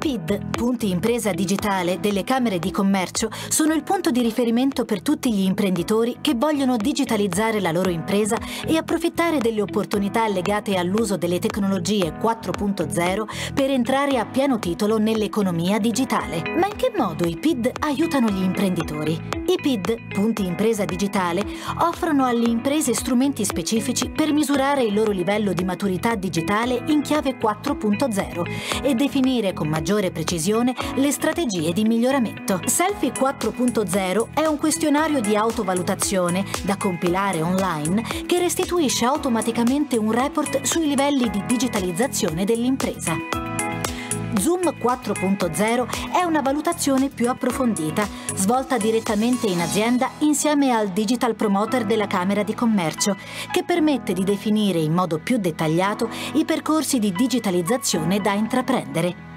PID, punti impresa digitale delle Camere di Commercio, sono il punto di riferimento per tutti gli imprenditori che vogliono digitalizzare la loro impresa e approfittare delle opportunità legate all'uso delle tecnologie 4.0 per entrare a pieno titolo nell'economia digitale. Ma in che modo i PID aiutano gli imprenditori? I PID, punti impresa digitale, offrono alle imprese strumenti specifici per misurare il loro livello di maturità digitale in chiave 4.0 e definire con maggiore maggiore precisione le strategie di miglioramento. Selfie 4.0 è un questionario di autovalutazione da compilare online che restituisce automaticamente un report sui livelli di digitalizzazione dell'impresa. Zoom 4.0 è una valutazione più approfondita, svolta direttamente in azienda insieme al Digital Promoter della Camera di Commercio, che permette di definire in modo più dettagliato i percorsi di digitalizzazione da intraprendere.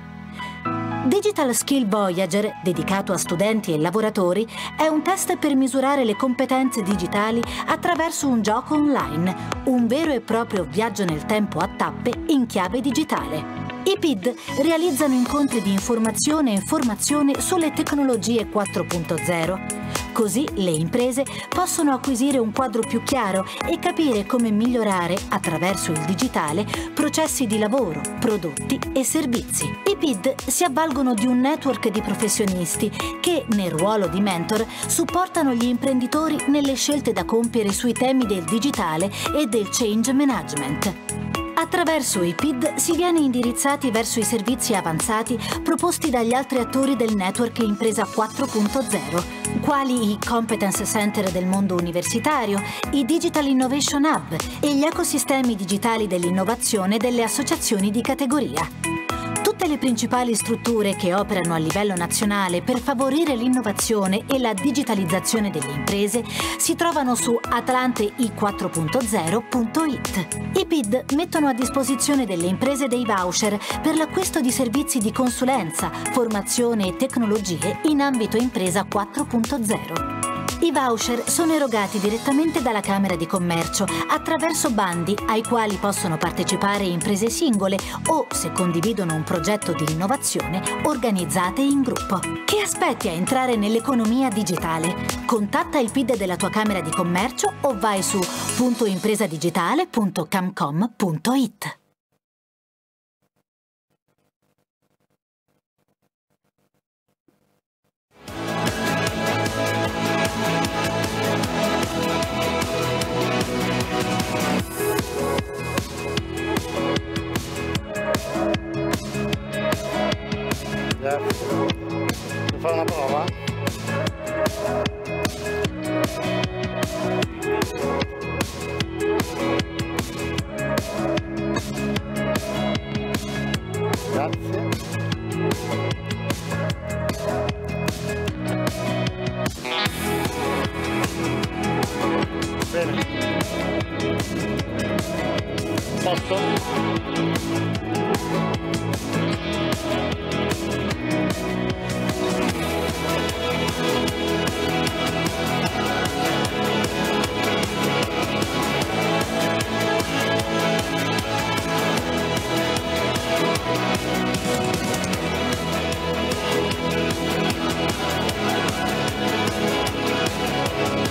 Digital Skill Voyager, dedicato a studenti e lavoratori, è un test per misurare le competenze digitali attraverso un gioco online, un vero e proprio viaggio nel tempo a tappe in chiave digitale. I PID realizzano incontri di informazione e formazione sulle tecnologie 4.0 Così le imprese possono acquisire un quadro più chiaro e capire come migliorare, attraverso il digitale, processi di lavoro, prodotti e servizi. I PID si avvalgono di un network di professionisti che, nel ruolo di mentor, supportano gli imprenditori nelle scelte da compiere sui temi del digitale e del change management. Attraverso i PID si viene indirizzati verso i servizi avanzati proposti dagli altri attori del network Impresa 4.0, quali i Competence Center del mondo universitario, i Digital Innovation Hub e gli ecosistemi digitali dell'innovazione delle associazioni di categoria. Tutte le principali strutture che operano a livello nazionale per favorire l'innovazione e la digitalizzazione delle imprese si trovano su atlantei4.0.it. I PID mettono a disposizione delle imprese dei voucher per l'acquisto di servizi di consulenza, formazione e tecnologie in ambito impresa 4.0. I voucher sono erogati direttamente dalla Camera di Commercio attraverso bandi ai quali possono partecipare imprese singole o, se condividono un progetto di innovazione, organizzate in gruppo. Che aspetti a entrare nell'economia digitale? Contatta il PID della tua Camera di Commercio o vai su .impresadigitale.camcom.it. Dan Level apa apa Bene. 봤어?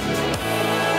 Thank you.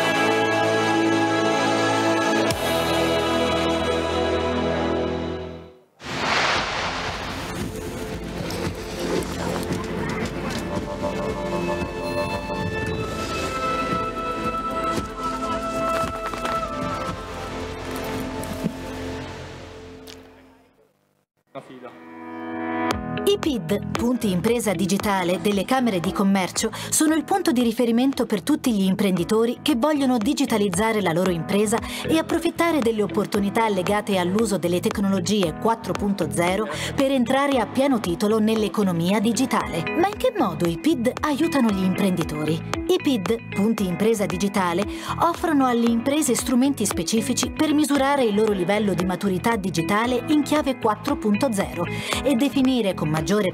Punti impresa digitale delle Camere di Commercio, sono il punto di riferimento per tutti gli imprenditori che vogliono digitalizzare la loro impresa e approfittare delle opportunità legate all'uso delle tecnologie 4.0 per entrare a pieno titolo nell'economia digitale. Ma in che modo i PID aiutano gli imprenditori? I PID, punti impresa digitale, offrono alle imprese strumenti specifici per misurare il loro livello di maturità digitale in chiave 4.0 e definire con maggiore maggiore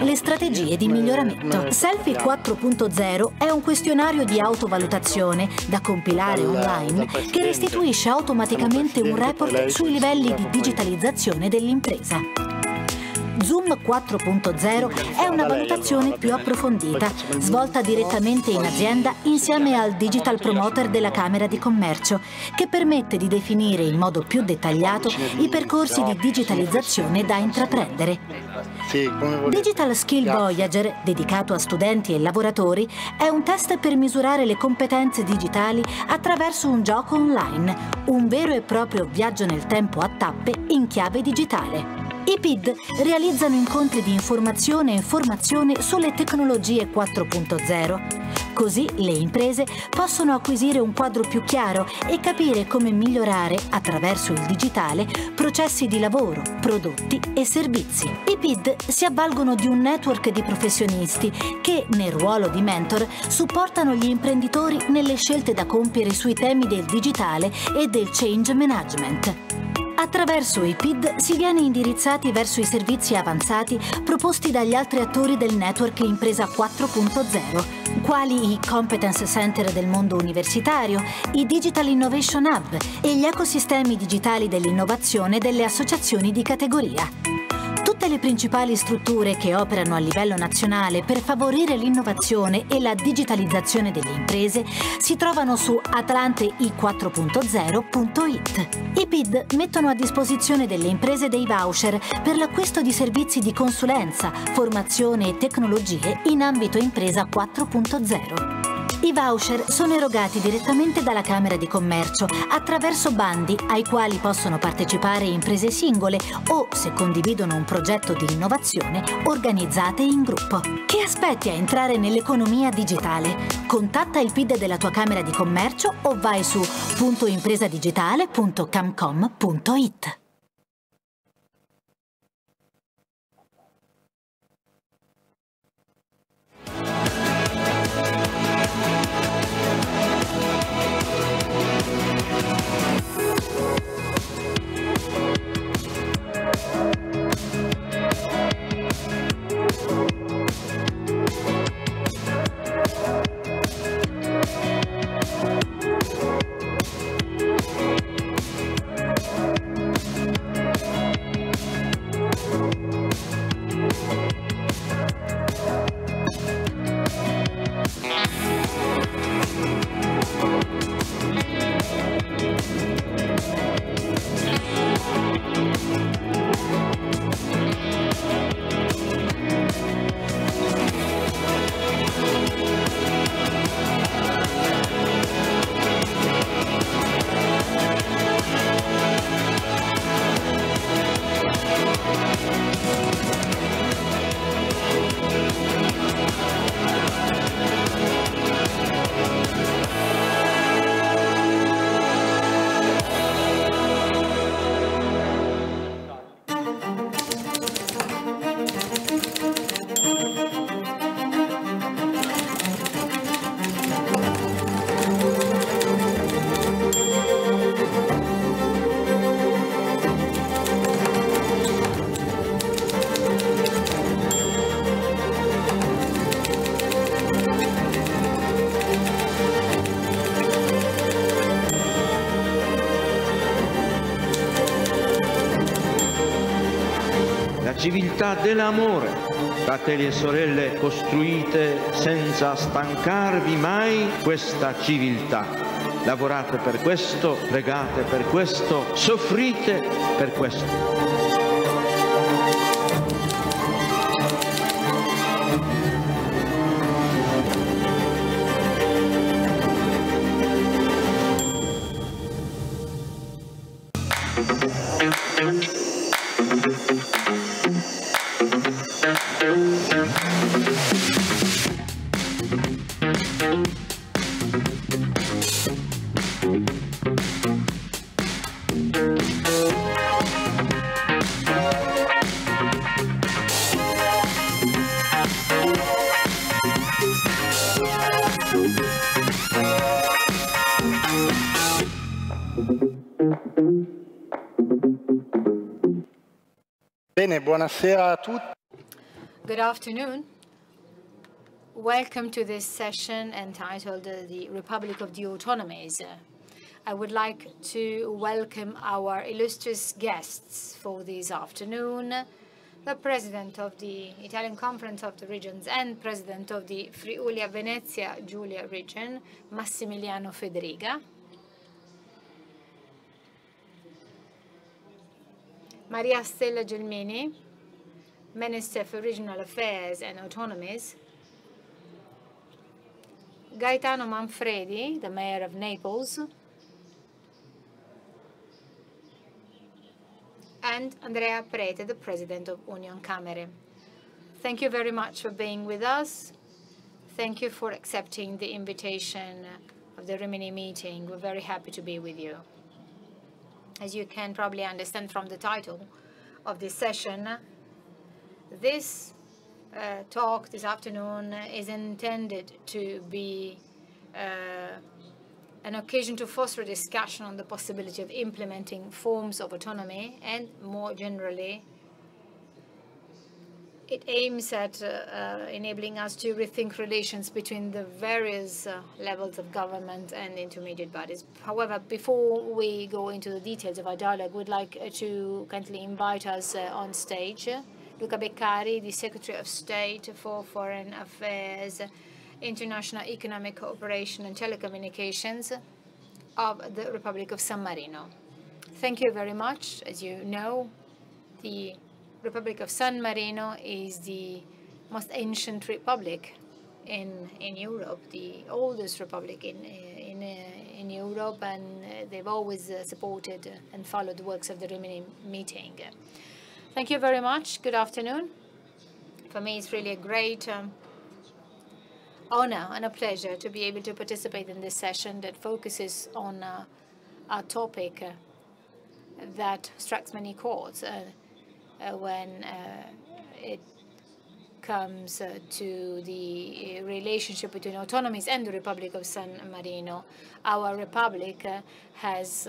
le strategie di miglioramento. Selfie 4.0 è un questionario di autovalutazione da compilare online che restituisce automaticamente un report sui livelli di digitalizzazione dell'impresa. Zoom 4.0 è una valutazione più approfondita, svolta direttamente in azienda insieme al Digital Promoter della Camera di Commercio, che permette di definire in modo più dettagliato i percorsi di digitalizzazione da intraprendere. Digital Skill Voyager, dedicato a studenti e lavoratori, è un test per misurare le competenze digitali attraverso un gioco online, un vero e proprio viaggio nel tempo a tappe in chiave digitale. I PID realizzano incontri di informazione e formazione sulle tecnologie 4.0. Così le imprese possono acquisire un quadro più chiaro e capire come migliorare, attraverso il digitale, processi di lavoro, prodotti e servizi. I PID si avvalgono di un network di professionisti che, nel ruolo di mentor, supportano gli imprenditori nelle scelte da compiere sui temi del digitale e del change management. Attraverso i PID si viene indirizzati verso i servizi avanzati proposti dagli altri attori del network Impresa 4.0, quali i Competence Center del mondo universitario, i Digital Innovation Hub e gli ecosistemi digitali dell'innovazione delle associazioni di categoria. Tutte le principali strutture che operano a livello nazionale per favorire l'innovazione e la digitalizzazione delle imprese si trovano su atlantei4.0.it. I PID mettono a disposizione delle imprese dei voucher per l'acquisto di servizi di consulenza, formazione e tecnologie in ambito impresa 4.0. I voucher sono erogati direttamente dalla Camera di Commercio attraverso bandi ai quali possono partecipare imprese singole o, se condividono un progetto di innovazione, organizzate in gruppo. Che aspetti a entrare nell'economia digitale? Contatta il PID della tua Camera di Commercio o vai su .impresadigitale.camcom.it. civiltà dell'amore, fratelli e sorelle, costruite senza stancarvi mai questa civiltà. Lavorate per questo, pregate per questo, soffrite per questo. Bene, buonasera a tutti. Good afternoon. Welcome to this session entitled uh, The Republic of the Autonomies. I would like to welcome our illustrious guests for this afternoon. the president of the Italian Conference of the Regions and president of the Friuli Venezia Giulia region, Massimiliano Fedriga. Mariastella Gelmini, Minister for Regional Affairs and Autonomies. Gaetano Manfredi, the mayor of Naples. and Andrea Prete, the president of Unioncamere. Thank you very much for being with us. Thank you for accepting the invitation of the Rimini meeting. We're very happy to be with you. As you can probably understand from the title of this session, this uh, talk this afternoon is intended to be uh, an occasion to foster discussion on the possibility of implementing forms of autonomy and more generally it aims at uh, uh, enabling us to rethink relations between the various uh, levels of government and intermediate bodies. However, before we go into the details of our dialogue, we'd like to kindly invite us on stage. Luca Beccari, the Secretary of State for Foreign Affairs, International Economic Cooperation and Telecommunications of the Republic of San Marino. Thank you very much. As you know, the Republic of San Marino is the most ancient republic in in Europe, the oldest republic in in in Europe, and they've always supported and followed the works of the Rimini meeting. Thank you very much. Good afternoon. For me, it's really a great um, honor and a pleasure to be able to participate in this session that focuses on uh, a topic uh, that strikes many chords uh, uh when uh, it comes uh, to the relationship between autonomies and the Republic of San Marino. Our republic has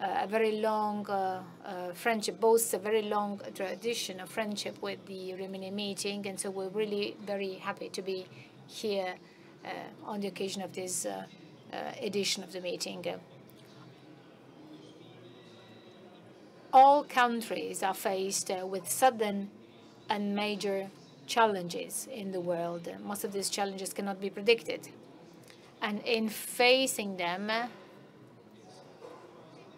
a very long uh, uh, friendship, boasts a very long tradition of friendship with the Rimini meeting, and so we're really very happy to be here uh, on the occasion of this uh, uh, edition of the meeting. All countries are faced with sudden and major challenges in the world. Most of these challenges cannot be predicted. And in facing them,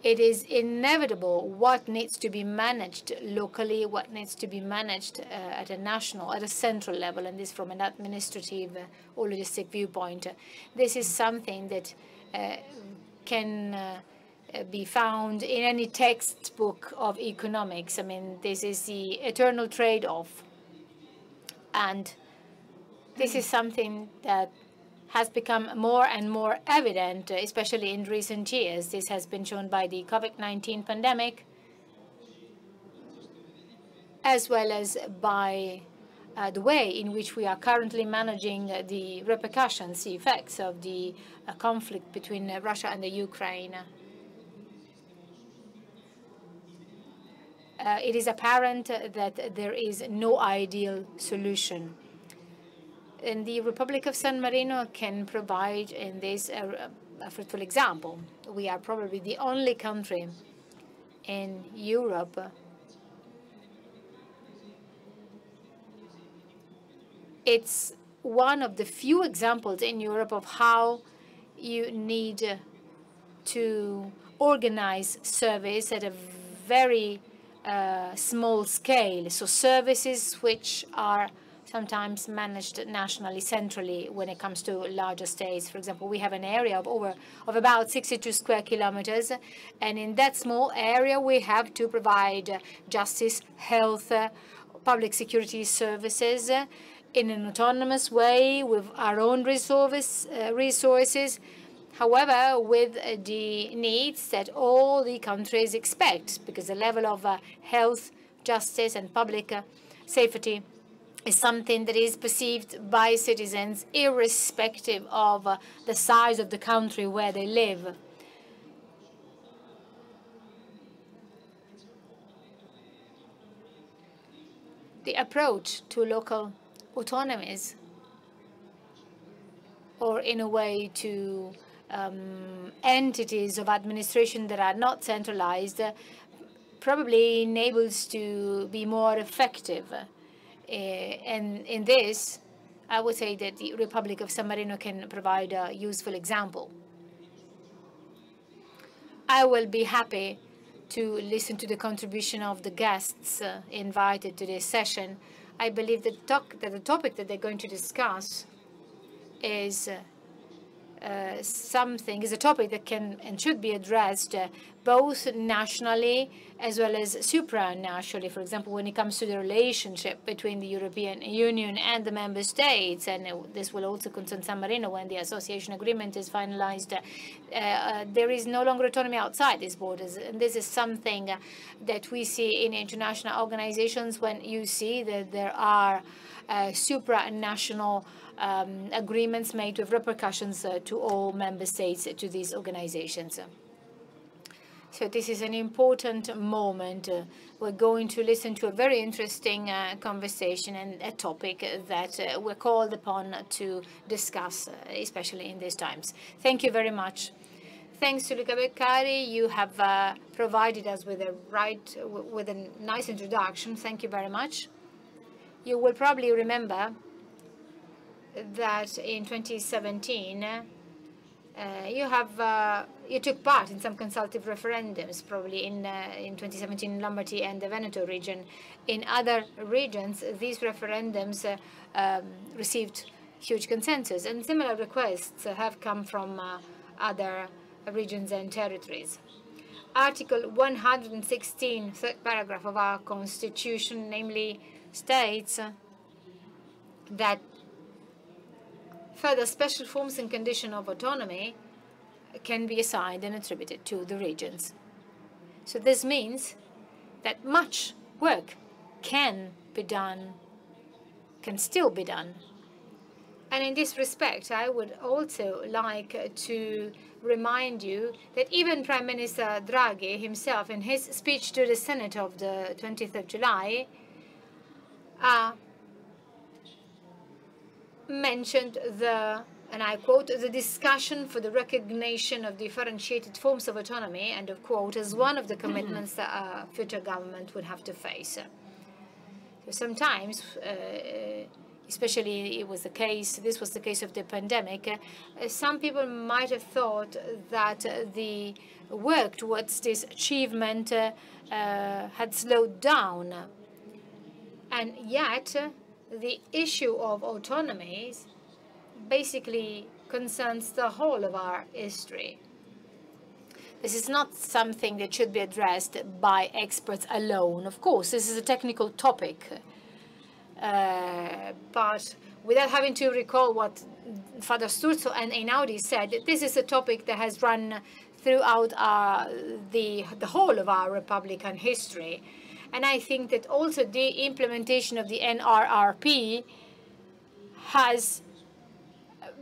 it is inevitable what needs to be managed locally, what needs to be managed uh, at a national, at a central level, and this from an administrative uh, or logistic viewpoint. This is something that uh, can uh, be found in any textbook of economics. I mean, this is the eternal trade-off. And this is something that has become more and more evident, especially in recent years. This has been shown by the COVID-19 pandemic, as well as by uh, the way in which we are currently managing uh, the repercussions, the effects of the uh, conflict between uh, Russia and the Ukraine. Uh, it is apparent that there is no ideal solution and the Republic of San Marino can provide in this a, a fruitful example. We are probably the only country in Europe it's one of the few examples in Europe of how you need to organize service at a very small scale. So services which are sometimes managed nationally, centrally, when it comes to larger states. For example, we have an area of over of about 62 square kilometers, and in that small area, we have to provide justice, health, public security services in an autonomous way with our own resources, uh, resources however, with the needs that all the countries expect, because the level of uh, health, justice, and public uh, safety is something that is perceived by citizens irrespective of uh, the size of the country where they live. The approach to local autonomies, or in a way to um, entities of administration that are not centralized, probably enables to be more effective. Uh, and in this, I would say that the Republic of San Marino can provide a useful example. I will be happy to listen to the contribution of the guests uh, invited to this session. I believe that, that, the topic that they're going to discuss is uh, something, is a topic that can and should be addressed uh, both nationally as well as supranationally. For example, when it comes to the relationship between the European Union and the member states, and uh, this will also concern San Marino when the association agreement is finalized, uh, uh, there is no longer autonomy outside these borders. And this is something that we see in international organizations when you see that there are supranational um, agreements made with repercussions uh, to all member states uh, to these organizations. So this is an important moment. Uh, we're going to listen to a very interesting uh, conversation and a topic that uh, we're called upon to discuss, uh, especially in these times. Thank you very much. Thanks to Luca Beccari, you have provided us with a right, with a nice introduction. Thank you very much. You will probably remember that in 2017 uh, you have uh, you took part in some consultative referendums, probably in uh, in 2017 in Lombardy and the Veneto region. In other regions, these referendums uh, um, received huge consensus, and similar requests have come from uh, other regions and territories. Article 116, third paragraph of our constitution, namely states that Further, special forms and conditions of autonomy can be assigned and attributed to the regions. So this means that much work can be done, can still be done. And in this respect, I would also like to remind you that even Prime Minister Draghi himself, in his speech to the Senate of the 20th of July, uh, mentioned the, and I quote, the discussion for the recognition of differentiated forms of autonomy, end of quote, as one of the mm-hmm. commitments that a future government would have to face. So sometimes, uh, especially it was the case, this was the case of the pandemic, uh, some people might have thought that the work towards this achievement uh, had slowed down. And yet, the issue of autonomies basically concerns the whole of our history. This is not something that should be addressed by experts alone. Of course, this is a technical topic. Uh, but without having to recall what Father Sturzo and Einaudi said, this is a topic that has run throughout our, uh, the, the whole of our Republican history. And I think that also the implementation of the NRRP has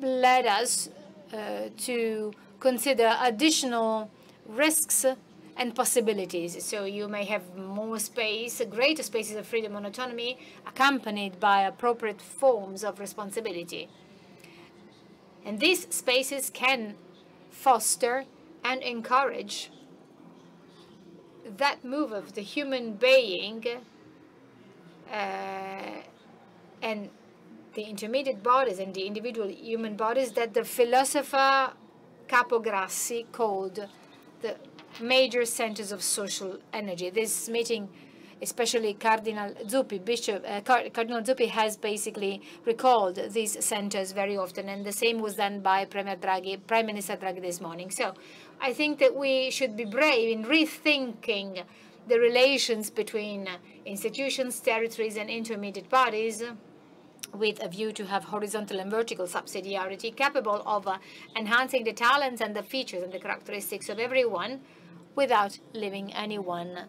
led us uh, to consider additional risks and possibilities. So you may have more space, greater spaces of freedom and autonomy, accompanied by appropriate forms of responsibility. And these spaces can foster and encourage that move of the human being uh, and the intermediate bodies and the individual human bodies that the philosopher Capograssi called the major centers of social energy. This meeting, especially Cardinal Zuppi, Bishop uh, Cardinal Zuppi, has basically recalled these centers very often, and the same was done by Premier Draghi, Prime Minister Draghi this morning. So I think that we should be brave in rethinking the relations between institutions, territories, and intermediate bodies with a view to have horizontal and vertical subsidiarity capable of uh, enhancing the talents and the features and the characteristics of everyone without leaving anyone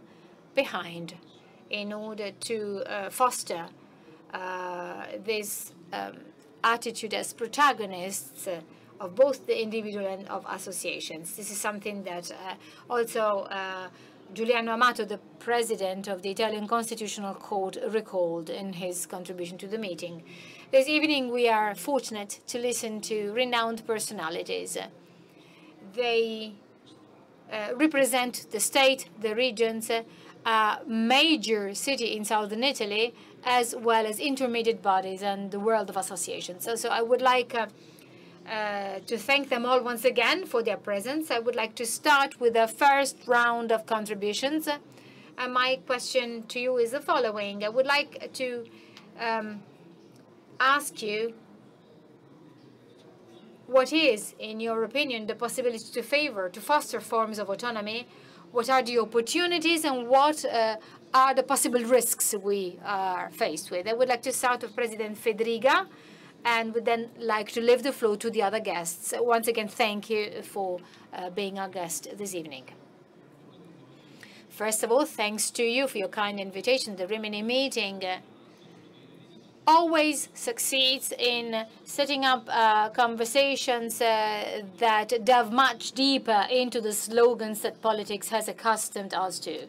behind in order to uh, foster uh, this um, attitude as protagonists uh, of both the individual and of associations. This is something that uh, also uh, Giuliano Amato, the president of the Italian Constitutional Court, recalled in his contribution to the meeting. This evening we are fortunate to listen to renowned personalities. They uh, represent the state, the regions, a major city in southern Italy, as well as intermediate bodies and the world of associations. So, so I would like uh, uh, to thank them all once again for their presence. I would like to start with the first round of contributions. And my question to you is the following. I would like to um, ask you what is, in your opinion, the possibility to favor, to foster forms of autonomy? What are the opportunities and what uh, are the possible risks we are faced with? I would like to start with President Fedriga and would then like to leave the floor to the other guests. Once again, thank you for uh, being our guest this evening. First of all, thanks to you for your kind invitation. The Rimini meeting uh, always succeeds in setting up uh, conversations uh, that delve much deeper into the slogans that politics has accustomed us to.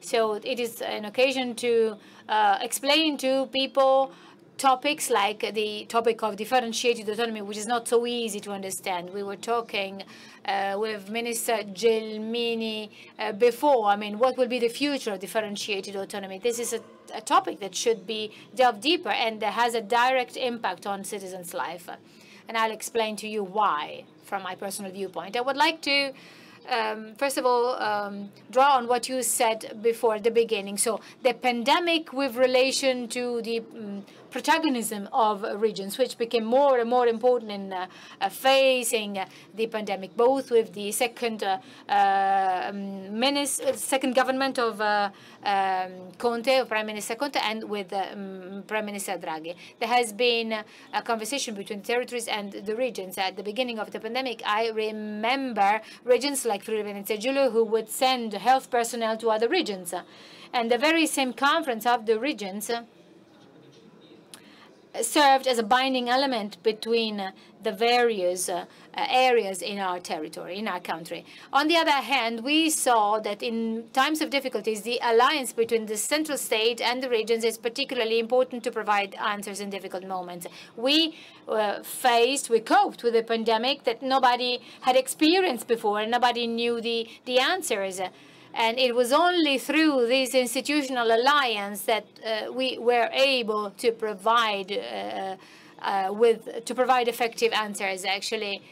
So it is an occasion to uh, explain to people topics like the topic of differentiated autonomy, which is not so easy to understand. We were talking uh, with Minister Gelmini uh, before. I mean, what will be the future of differentiated autonomy? This is a, a topic that should be delved deeper and that has a direct impact on citizens' life. And I'll explain to you why from my personal viewpoint. I would like to um, first of all, um, draw on what you said before the beginning. So the pandemic with relation to the um, protagonism of regions, which became more and more important in uh, uh, facing the pandemic, both with the second uh, um, second government of uh, um, Conte, Prime Minister Conte, and with um, Prime Minister Draghi. There has been a conversation between territories and the regions. At the beginning of the pandemic, I remember regions like Friuli Venezia Giulia who would send health personnel to other regions. And the very same conference of the regions served as a binding element between the various uh, areas in our territory, in our country. On the other hand, we saw that in times of difficulties, the alliance between the central state and the regions is particularly important to provide answers in difficult moments. We uh, faced, we coped with a pandemic that nobody had experienced before, and nobody knew the, the answers. And it was only through this institutional alliance that uh, we were able to provide uh, uh, with to provide effective answers. Actually,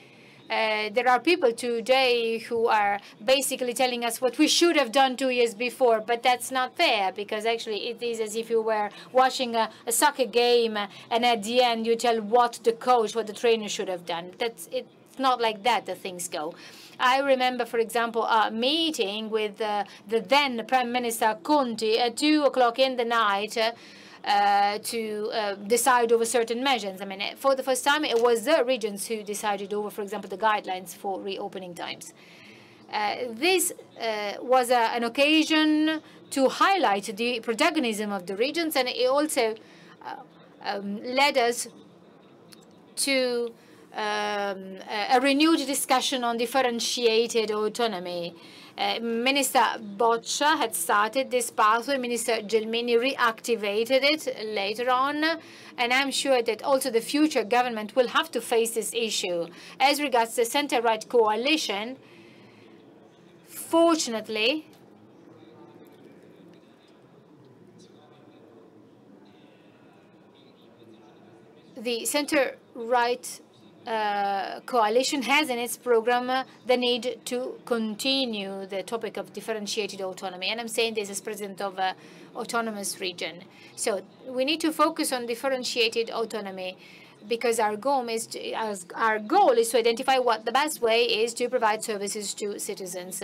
uh, there are people today who are basically telling us what we should have done two years before, but that's not fair because actually it is as if you were watching a, a soccer game and at the end you tell what the coach, what the trainer should have done. That's it. It's not like that that things go. I remember, for example, a meeting with uh, the then Prime Minister Conte at 2 o'clock in the night uh, to uh, decide over certain measures. I mean, for the first time, it was the regions who decided over, for example, the guidelines for reopening times. Uh, this uh, was a, an occasion to highlight the protagonism of the regions, and it also uh, um, led us to um, a renewed discussion on differentiated autonomy. Uh, Minister Boccia had started this pathway. Minister Gelmini reactivated it later on. And I'm sure that also the future government will have to face this issue. As regards the center-right coalition, fortunately, the center-right uh, coalition has in its program uh, the need to continue the topic of differentiated autonomy. And I'm saying this as president of an autonomous region. So we need to focus on differentiated autonomy because our goal is to, our goal is to identify what the best way is to provide services to citizens.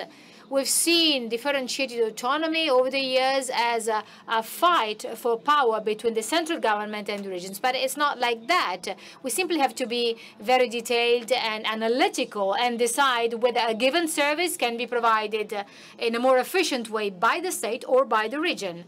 We've seen differentiated autonomy over the years as a, a, fight for power between the central government and the regions, but it's not like that. We simply have to be very detailed and analytical and decide whether a given service can be provided in a more efficient way by the state or by the region.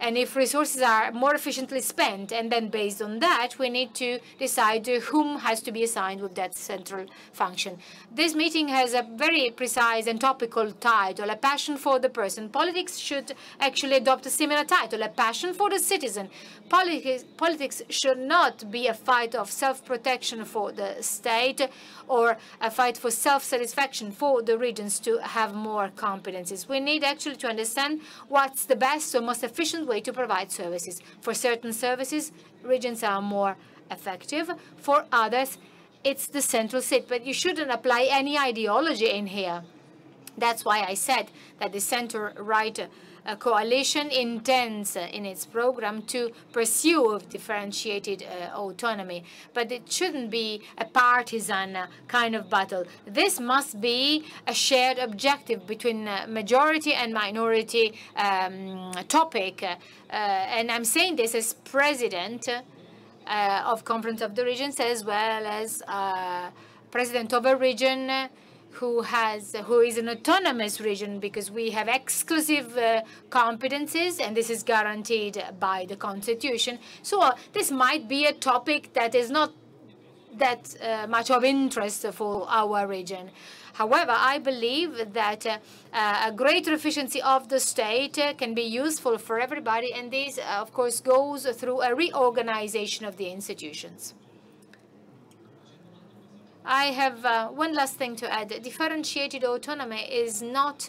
And if resources are more efficiently spent, and then based on that, we need to decide whom has to be assigned with that central function. This meeting has a very precise and topical title, A Passion for the Person. Politics should actually adopt a similar title, A Passion for the Citizen. Politics, politics should not be a fight of self-protection for the state or a fight for self-satisfaction for the regions to have more competencies. We need actually to understand what's the best or most efficient way to provide services. For certain services, regions are more effective. For others, it's the central state. But you shouldn't apply any ideology in here. That's why I said that the center-right a coalition intends uh, in its program to pursue differentiated uh, autonomy, but it shouldn't be a partisan uh, kind of battle. This must be a shared objective between majority and minority um, topic. and I'm saying this as president of Conference of the Regions as well as president of a region who has who is an autonomous region because we have exclusive uh, competences and this is guaranteed by the constitution so uh, this might be a topic that is not that uh, much of interest for our region However, I believe that uh, a greater efficiency of the state uh, can be useful for everybody, and this, uh, of course, goes through a reorganization of the institutions. I have uh, one last thing to add. Differentiated autonomy is not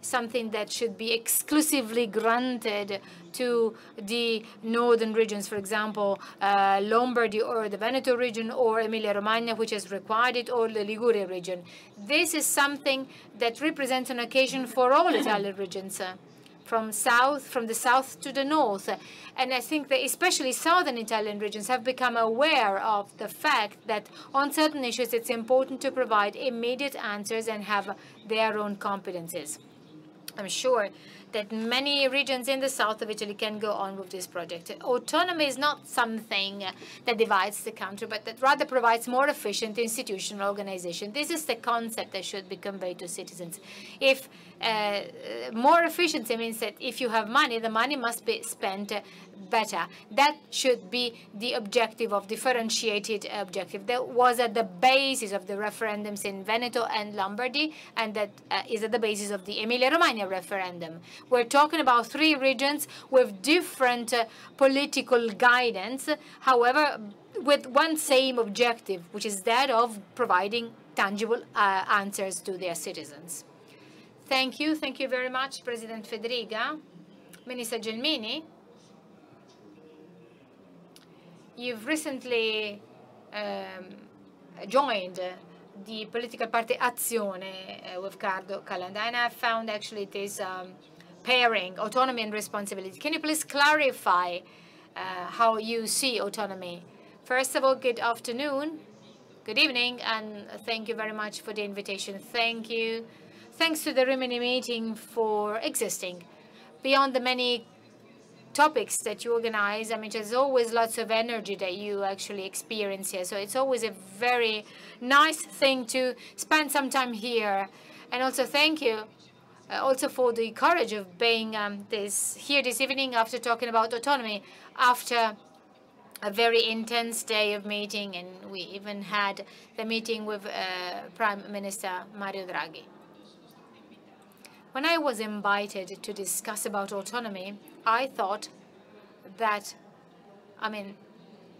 something that should be exclusively granted to the northern regions, for example, uh, Lombardy or the Veneto region or Emilia-Romagna, which has required it, or the Liguria region. This is something that represents an occasion for all Italian regions from south, from the south to the north. And I think that especially southern Italian regions have become aware of the fact that on certain issues it's important to provide immediate answers and have their own competences. I'm sure that many regions in the south of Italy can go on with this project. Autonomy is not something that divides the country, but that rather provides more efficient institutional organization. This is the concept that should be conveyed to citizens. If uh, more efficiency means that if you have money, the money must be spent better. That should be the objective of differentiated objective. That was at the basis of the referendums in Veneto and Lombardy, and that uh, is at the basis of the Emilia-Romagna referendum. We're talking about three regions with different uh, political guidance, however, with one same objective, which is that of providing tangible uh, answers to their citizens. Thank you. Thank you very much, President Fedriga. Minister Gelmini, you've recently um, joined the political party Azione uh, with Carlo Calenda, and I found actually this um, pairing, autonomy and responsibility. Can you please clarify uh, how you see autonomy? First of all, good afternoon, good evening, and thank you very much for the invitation. Thank you. Thanks to the Rimini meeting for existing. Beyond the many topics that you organize, I mean, there's always lots of energy that you actually experience here. So it's always a very nice thing to spend some time here. And also thank you uh, also for the courage of being um, this here this evening after talking about autonomy, after a very intense day of meeting, and we even had the meeting with uh, Prime Minister Mario Draghi. When I was invited to discuss about autonomy, I thought that, I mean,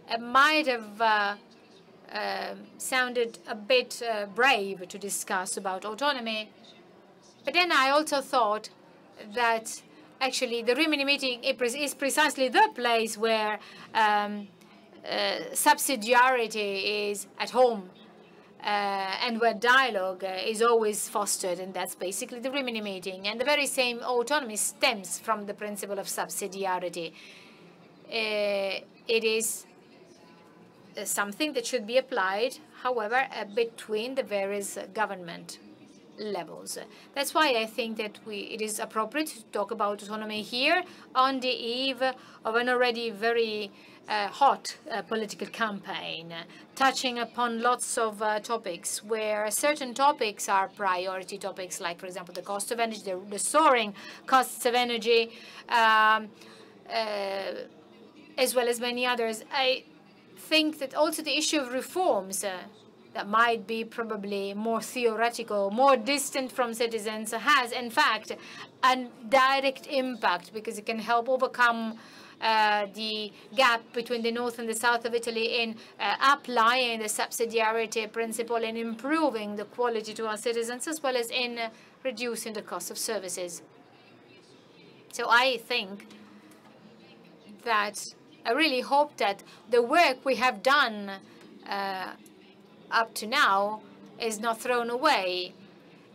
it might have uh, uh, sounded a bit uh, brave to discuss about autonomy, but then I also thought that actually the Rimini meeting is precisely the place where um, uh, subsidiarity is at home and where dialogue uh, is always fostered, and that's basically the Rimini meeting. And the very same autonomy stems from the principle of subsidiarity. Uh, it is uh, something that should be applied, however, uh, between the various government levels. That's why I think that we it is appropriate to talk about autonomy here on the eve of an already very uh, hot uh, political campaign, touching upon lots of uh, topics where certain topics are priority topics, like, for example, the cost of energy, the, the soaring costs of energy, um, uh, as well as many others. I think that also the issue of reforms uh, that might be probably more theoretical, more distant from citizens, has in fact a direct impact because it can help overcome uh, the gap between the north and the south of Italy in uh, applying the subsidiarity principle and improving the quality to our citizens as well as in uh, reducing the cost of services. So I think that I really hope that the work we have done uh, up to now is not thrown away.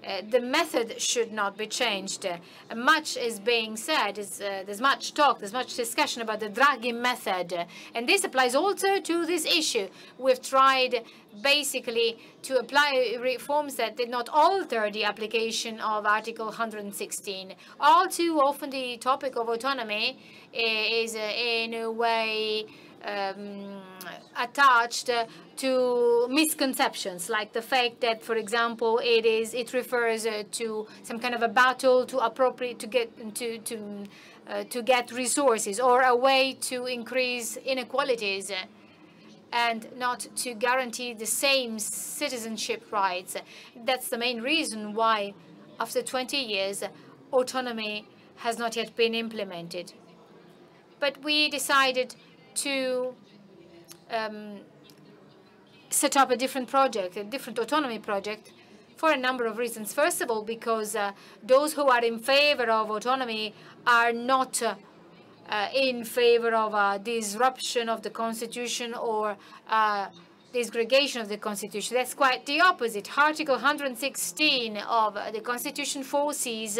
Uh, the method should not be changed. Uh, much is being said, is, uh, there's much talk, there's much discussion about the Draghi method, and this applies also to this issue. We've tried basically to apply reforms that did not alter the application of Article 116. All too often the topic of autonomy is uh, in a way um, attached to misconceptions, like the fact that, for example, it is it refers uh, to some kind of a battle to appropriate to get to to uh, to get resources or a way to increase inequalities and not to guarantee the same citizenship rights. That's the main reason why, after 20 years, autonomy has not yet been implemented. But we decided to um, set up a different project, a different autonomy project, for a number of reasons. First of all, because uh, those who are in favor of autonomy are not uh, uh, in favor of a disruption of the constitution or uh, disgregation of the constitution. That's quite the opposite. Article 116 of the constitution foresees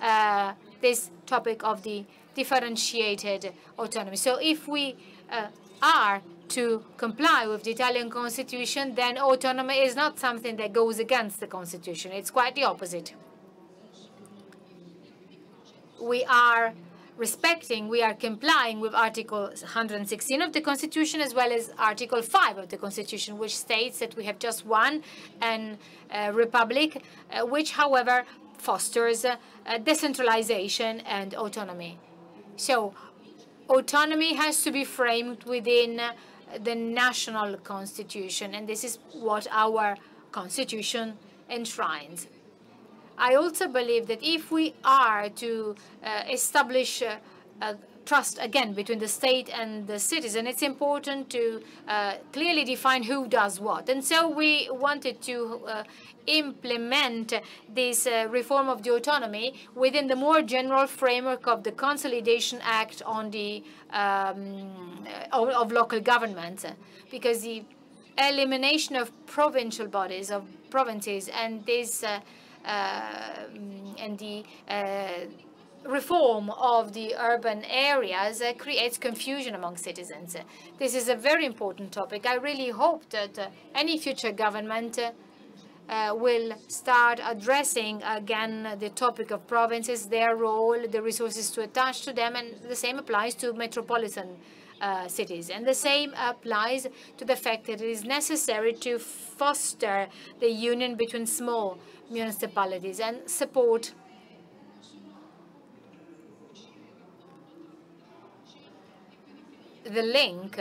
uh, this topic of the differentiated autonomy. So if we uh, are to comply with the Italian constitution, then autonomy is not something that goes against the constitution. It's quite the opposite. We are respecting, we are complying with Article 116 of the Constitution as well as Article 5 of the Constitution, which states that we have just one and uh, republic, uh, which, however, fosters uh, decentralization and autonomy. So autonomy has to be framed within the national constitution, and this is what our constitution enshrines. I also believe that if we are to uh, establish uh, trust again between the state and the citizen, it's important to uh, clearly define who does what. And so we wanted to uh, implement this uh, reform of the autonomy within the more general framework of the Consolidation Act on the um, of, of, local government, because the elimination of provincial bodies, of provinces, and this uh, uh, and the uh, reform of the urban areas uh, creates confusion among citizens. This is a very important topic. I really hope that uh, any future government uh, will start addressing again the topic of provinces, their role, the resources to attach to them, and the same applies to metropolitan uh, cities. And the same applies to the fact that it is necessary to foster the union between small municipalities and support the link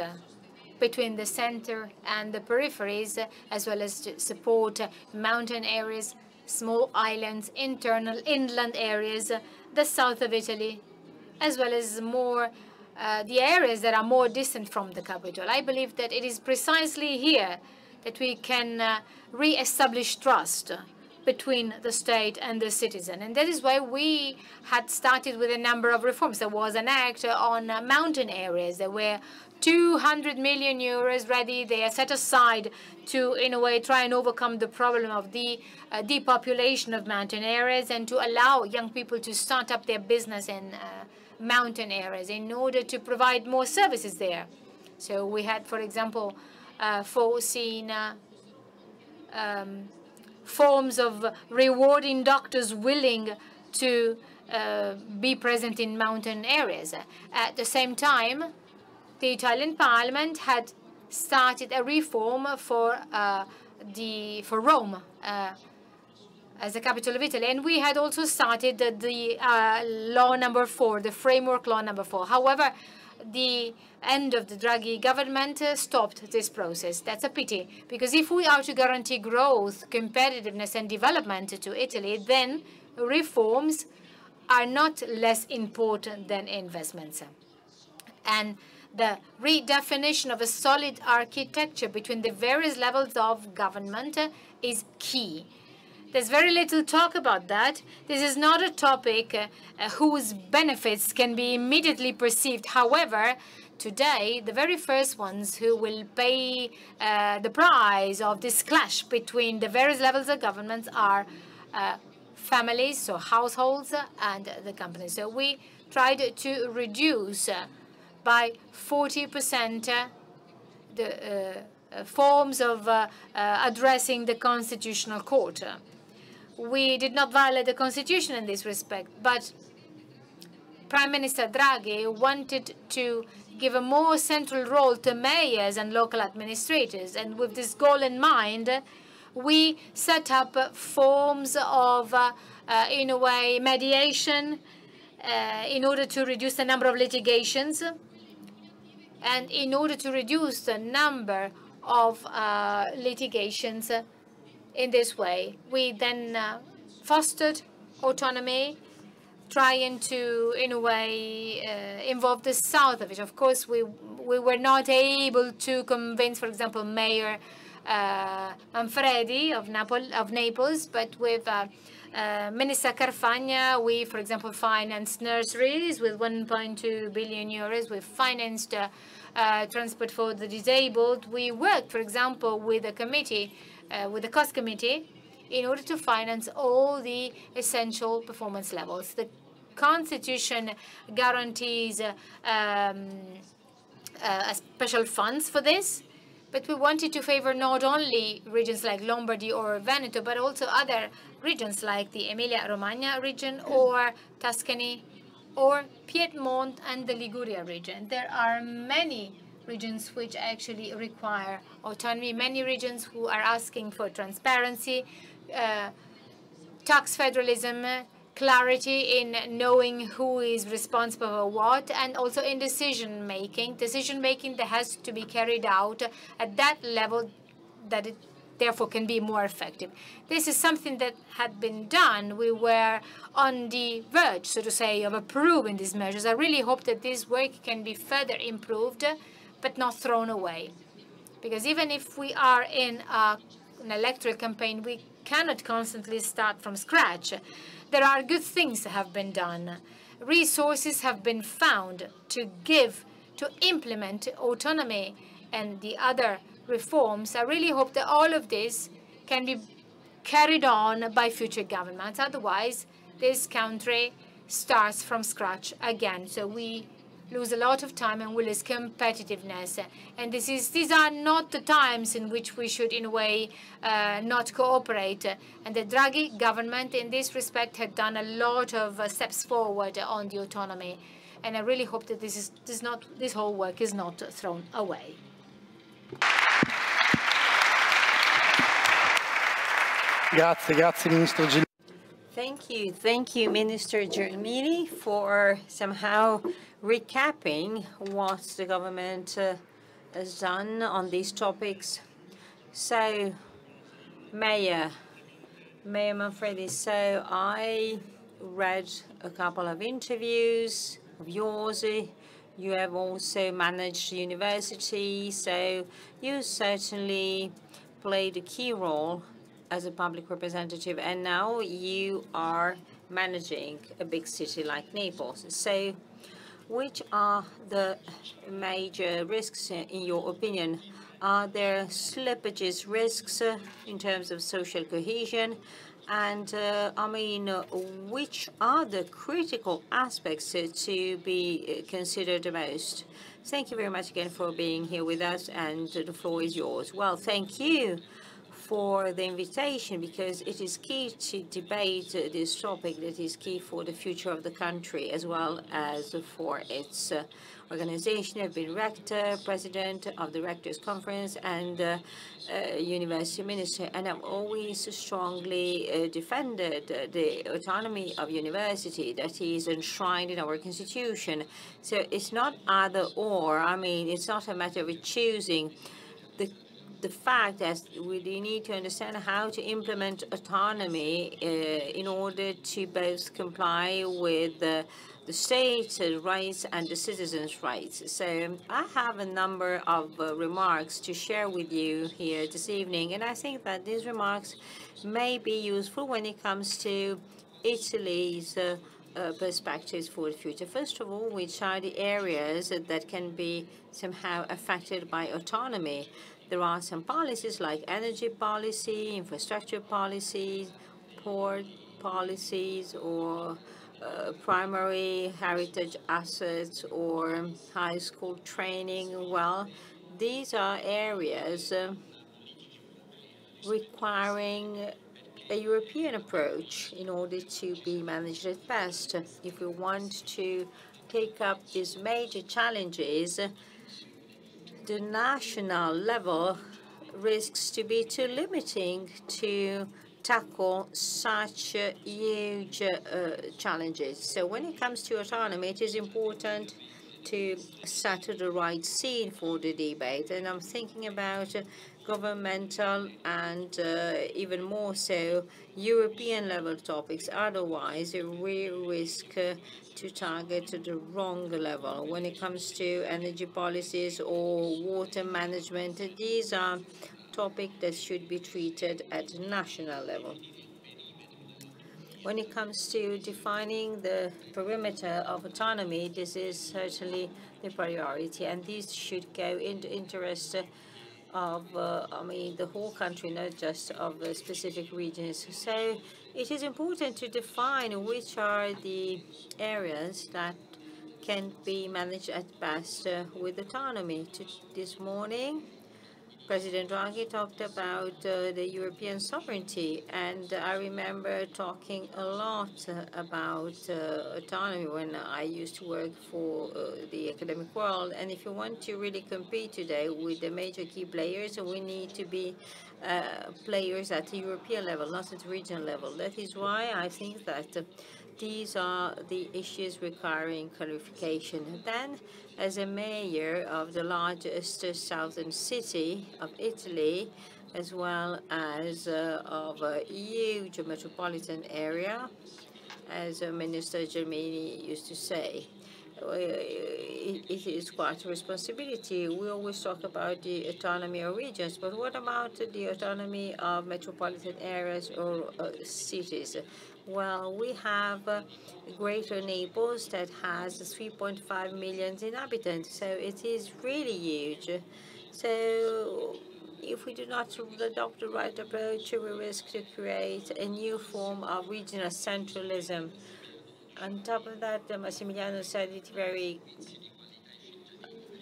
between the center and the peripheries, as well as to support mountain areas, small islands, internal inland areas, the south of Italy, as well as more uh, the areas that are more distant from the capital. I believe that it is precisely here that we can uh, re-establish trust between the state and the citizen. And that is why we had started with a number of reforms. There was an act on mountain areas. There were 200 million euros ready. They are set aside to, in a way, try and overcome the problem of the uh, depopulation of mountain areas and to allow young people to start up their business in uh, mountain areas in order to provide more services there. So we had, for example, uh, foreseen uh, um, forms of rewarding doctors willing to uh, be present in mountain areas. At the same time, the Italian Parliament had started a reform for uh, the for Rome, uh, as the capital of Italy. And we had also started the, the uh, law number four, the framework law number four. However, the end of the Draghi government uh, stopped this process. That's a pity, because if we are to guarantee growth, competitiveness, and development to Italy, then reforms are not less important than investments. And the redefinition of a solid architecture between the various levels of government is key. There's very little talk about that. This is not a topic uh, whose benefits can be immediately perceived. However, today, the very first ones who will pay uh, the price of this clash between the various levels of governments are uh, families, so households, and the companies. So we tried to reduce uh, by 40% uh, the uh, forms of addressing the Constitutional Court. We did not violate the Constitution in this respect, but Prime Minister Draghi wanted to give a more central role to mayors and local administrators. And with this goal in mind, we set up forms of, uh, uh, in a way, mediation uh, in order to reduce the number of litigations and in order to reduce the number of uh, litigations in this way. We then uh, fostered autonomy trying to, in a way, uh, involve the south of it. Of course, we we were not able to convince, for example, Mayor uh, Manfredi of, Napol of Naples, but with uh, uh, Minister Carfagna, we, for example, financed nurseries with 1.2 billion euros. We financed uh, uh, transport for the disabled. We worked, for example, with a committee, uh, with the cost committee, in order to finance all the essential performance levels. The Constitution guarantees um, special funds for this, but we wanted to favor not only regions like Lombardy or Veneto, but also other regions like the Emilia-Romagna region or Tuscany or Piedmont and the Liguria region. There are many regions which actually require autonomy, many regions who are asking for transparency, uh, tax federalism, clarity in knowing who is responsible for what, and also in decision making. Decision making that has to be carried out at that level that it therefore can be more effective. This is something that had been done. We were on the verge, so to say, of approving these measures. I really hope that this work can be further improved, but not thrown away. Because even if we are in a, an electoral campaign, we cannot constantly start from scratch. There are good things that have been done. Resources have been found to give, to implement autonomy and the other reforms. I really hope that all of this can be carried on by future governments. Otherwise, this country starts from scratch again. So we lose a lot of time and we lose competitiveness. And this is these are not the times in which we should, in a way, uh, not cooperate. And the Draghi government, in this respect, had done a lot of uh, steps forward on the autonomy. And I really hope that this is this not this whole work is not thrown away. Grazie, grazie Ministro Thank you. Thank you, Minister Gelmini, for somehow recapping what the government uh, has done on these topics. So, Mayor, Mayor Manfredi, so I read a couple of interviews of yours. You have also managed university, so you certainly played a key role as a public representative, and now you are managing a big city like Naples. So which are the major risks, in your opinion? Are there slippages, risks uh, in terms of social cohesion? And uh, I mean, which are the critical aspects uh, to be uh, considered the most? Thank you very much again for being here with us, and the floor is yours. Well, thank you for the invitation because it is key to debate this topic that is key for the future of the country as well as for its uh, organization. I've been rector, president of the Rectors Conference, and uh, uh, university minister, and I've always strongly uh, defended the autonomy of university that is enshrined in our constitution. So it's not either or. I mean, it's not a matter of choosing the fact that we need to understand how to implement autonomy uh, in order to both comply with the, state's rights and the citizens' rights. So I have a number of uh, remarks to share with you here this evening, and I think that these remarks may be useful when it comes to Italy's uh, uh, perspectives for the future. First of all, which are the areas that can be somehow affected by autonomy. There are some policies like energy policy, infrastructure policies, port policies, or uh, primary heritage assets or high school training. Well, these are areas uh, requiring a European approach in order to be managed at best. If we want to take up these major challenges, the national level risks to be too limiting to tackle such uh, huge uh, challenges. So when it comes to autonomy, it is important to set the right scene for the debate. And I'm thinking about uh, governmental and uh, even more so European level topics. Otherwise, we risk uh, to target to the wrong level. When it comes to energy policies or water management, these are topics that should be treated at national level. When it comes to defining the perimeter of autonomy, this is certainly the priority, and this should go in the interest of, uh, I mean, the whole country, not just of the specific regions. So it is important to define which are the areas that can be managed at best uh, with autonomy. To this morning, President Draghi talked about uh, the European sovereignty, and I remember talking a lot uh, about uh, autonomy when I used to work for uh, the academic world. And if you want to really compete today with the major key players, we need to be uh, players at the European level, not at regional level. That is why I think that uh, these are the issues requiring clarification. Then, as a mayor of the largest southern city of Italy, as well as uh, of a huge metropolitan area, as Minister Gelmini used to say, it, it is quite a responsibility. We always talk about the autonomy of regions, but what about the autonomy of metropolitan areas or uh, cities? Well, we have uh, Greater Naples that has 3.5 million inhabitants, so it is really huge. So if we do not adopt the right approach, we risk to create a new form of regional centralism. On top of that, uh, Massimiliano said it very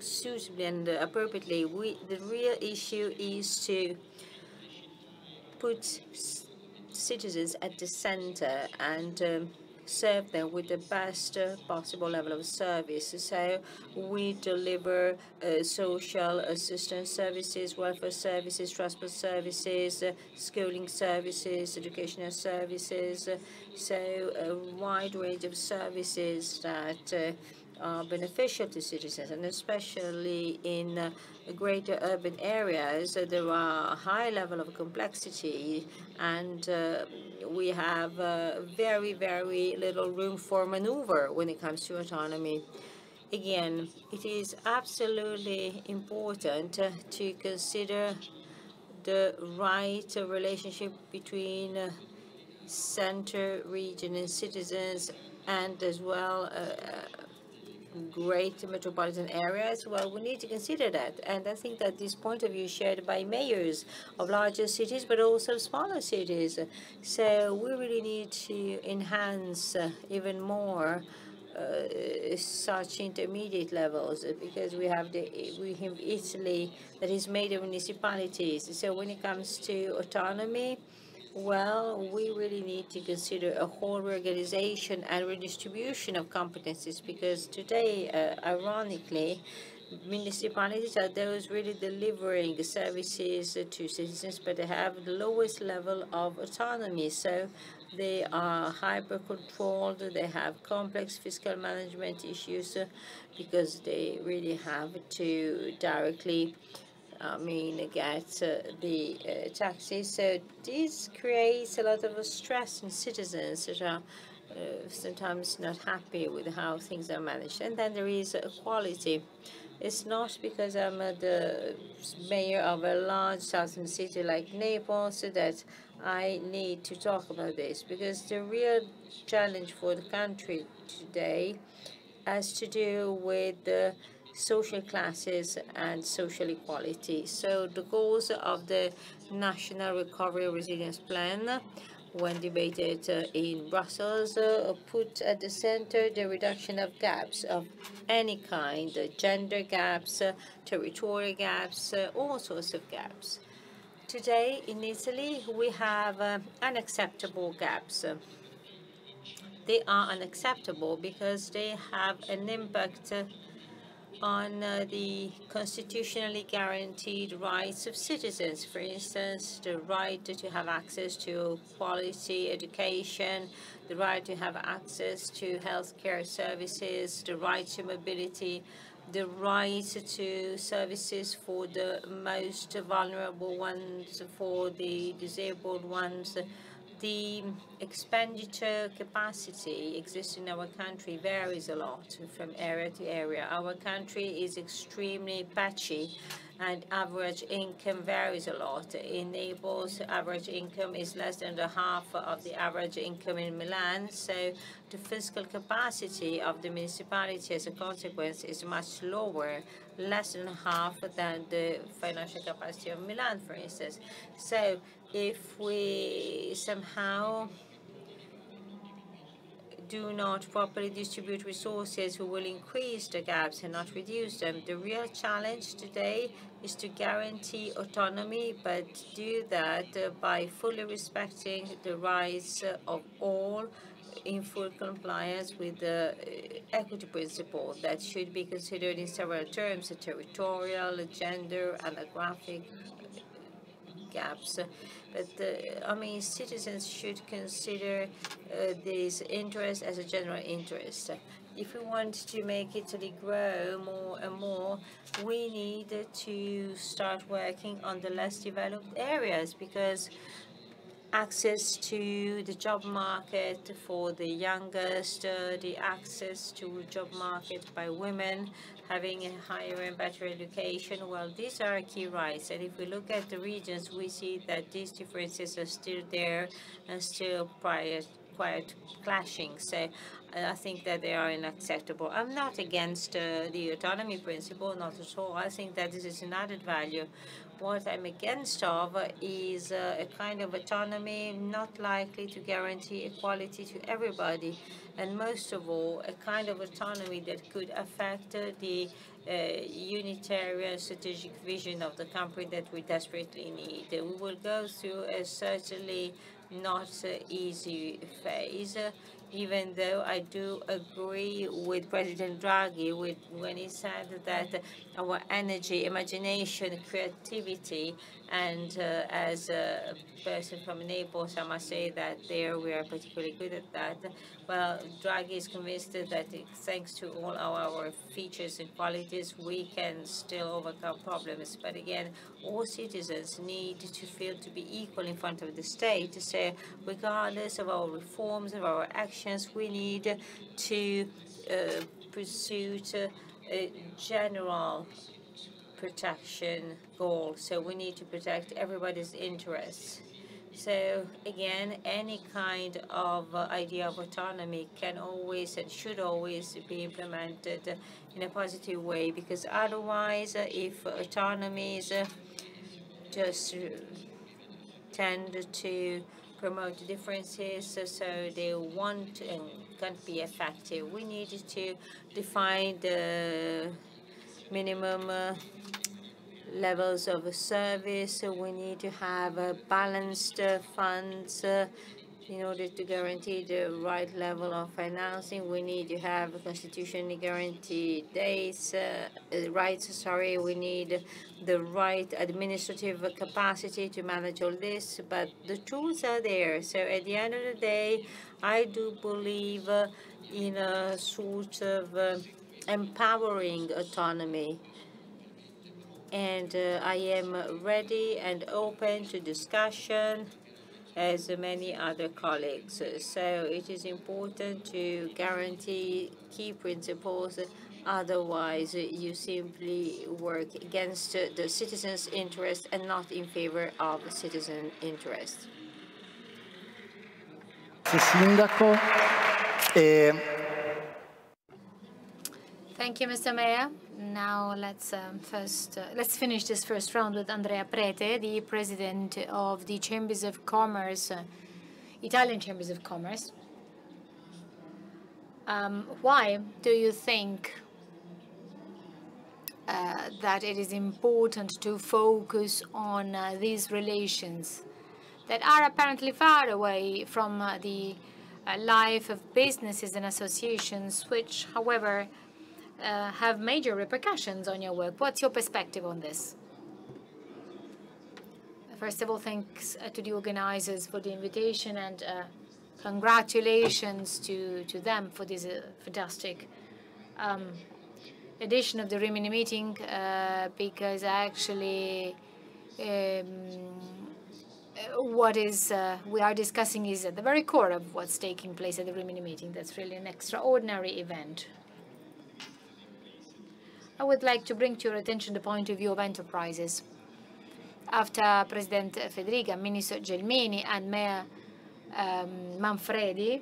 suitably and appropriately. We, the real issue is to put citizens at the center and um, serve them with the best uh, possible level of service. So we deliver uh, social assistance services, welfare services, transport services, uh, schooling services, educational services. so a wide range of services that uh, are beneficial to citizens, and especially in uh, greater urban areas, uh, there are a high level of complexity, and uh, we have uh, very, very little room for maneuver when it comes to autonomy. Again, it is absolutely important uh, to consider the right relationship between uh, center, region, and citizens, and as well great metropolitan areas, well, we need to consider that. And I think that this point of view is shared by mayors of larger cities, but also smaller cities. So we really need to enhance uh, even more uh, such intermediate levels because we have the we have Italy that is made of municipalities. So when it comes to autonomy, well, we really need to consider a whole reorganization and redistribution of competencies because today, uh, ironically, municipalities are those really delivering services to citizens, but they have the lowest level of autonomy. So they are hyper-controlled, they have complex fiscal management issues because they really have to directly I mean, get uh, the uh, taxes. So this creates a lot of stress in citizens that are uh, sometimes not happy with how things are managed. And then there is equality. It's not because I'm uh, the mayor of a large southern city like Naples that I need to talk about this, because the real challenge for the country today has to do with the social classes and social equality. So the goals of the National Recovery Resilience Plan when debated uh, in Brussels, uh, put at the center the reduction of gaps of any kind, uh, gender gaps, uh, territorial gaps, uh, all sorts of gaps. Today in Italy, we have uh, unacceptable gaps. They are unacceptable because they have an impact on uh, the constitutionally guaranteed rights of citizens. For instance, the right to have access to quality education, the right to have access to healthcare services, the right to mobility, the right to services for the most vulnerable ones, for the disabled ones, the expenditure capacity existing in our country varies a lot from area to area. Our country is extremely patchy and average income varies a lot. In Naples, average income is less than the half of the average income in Milan, so the fiscal capacity of the municipality as a consequence is much lower, less than half than the financial capacity of Milan, for instance. So if we somehow do not properly distribute resources, we will increase the gaps and not reduce them. The real challenge today is to guarantee autonomy, but do that by fully respecting the rights of all in full compliance with the uh, equity principle that should be considered in several terms, territorial, gender, and graphic gaps. But I mean, citizens should consider uh, these interests as a general interest. If we want to make Italy grow more and more, we need to start working on the less developed areas because access to the job market for the youngest, uh, the access to job market by women, having a higher and better education. Well, these are key rights. And if we look at the regions, we see that these differences are still there and still prior quite clashing. So I think that they are unacceptable. I'm not against uh, the autonomy principle, not at all. I think that this is an added value what I'm against of is uh, a kind of autonomy not likely to guarantee equality to everybody, and most of all, a kind of autonomy that could affect uh, the uh, unitarian strategic vision of the country that we desperately need. We will go through a certainly not easy phase even though I do agree with President Draghi with, when he said that our energy, imagination, creativity, and uh, as a person from Naples, I must say that there we are particularly good at that. Well, Draghi is convinced that thanks to all our features and qualities, we can still overcome problems. But again, all citizens need to feel to be equal in front of the state. So regardless of our reforms, of our actions, we need to uh, pursue a general protection goal. So we need to protect everybody's interests. So again, any kind of uh, idea of autonomy can always and should always be implemented in a positive way because otherwise, uh, if autonomies uh, just tend to promote differences so they want and can't be effective. We need to define the minimum uh, levels of service. We need to have uh, balanced funds uh, in order to guarantee the right level of financing, we need to have constitutionally guaranteed days, uh, uh, rights, sorry, we need the right administrative capacity to manage all this, but the tools are there. So at the end of the day, I do believe in a sort of empowering autonomy. And uh, I am ready and open to discussion as many other colleagues. So it is important to guarantee key principles. Otherwise, you simply work against the citizens' interest and not in favor of citizen interest. Thank you, Mr. Mayor. Now let's um, first uh, let's finish this first round with Andrea Prete, the president of the Chambers of Commerce, uh, Italian Chambers of Commerce. Um, why do you think uh, that it is important to focus on uh, these relations that are apparently far away from uh, the uh, life of businesses and associations, which, however, uh, have major repercussions on your work. What's your perspective on this? First of all, thanks uh, to the organizers for the invitation and uh, congratulations to, to them for this uh, fantastic um, edition of the Rimini meeting uh, because actually um, what is uh, we are discussing is at the very core of what's taking place at the Rimini meeting. That's really an extraordinary event. I would like to bring to your attention the point of view of enterprises. After President Fedriga, Minister Gelmini, and Mayor um, Manfredi,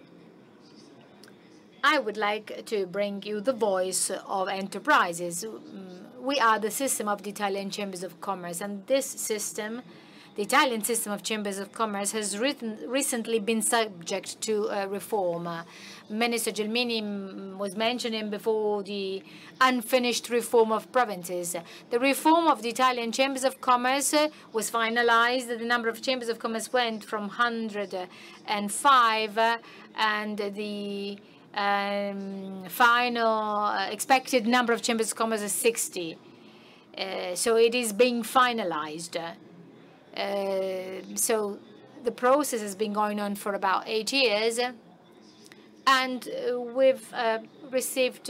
I would like to bring you the voice of enterprises. We are the system of the Italian Chambers of Commerce, and this system the Italian system of chambers of commerce has written, recently been subject to uh, reform. Uh, Minister Gelmini was mentioning before the unfinished reform of provinces. The reform of the Italian chambers of commerce uh, was finalized. The number of chambers of commerce went from 105 uh, and the um, final uh, expected number of chambers of commerce is 60. Uh, so it is being finalized. Uh, so the process has been going on for about eight years, and uh, we've uh, received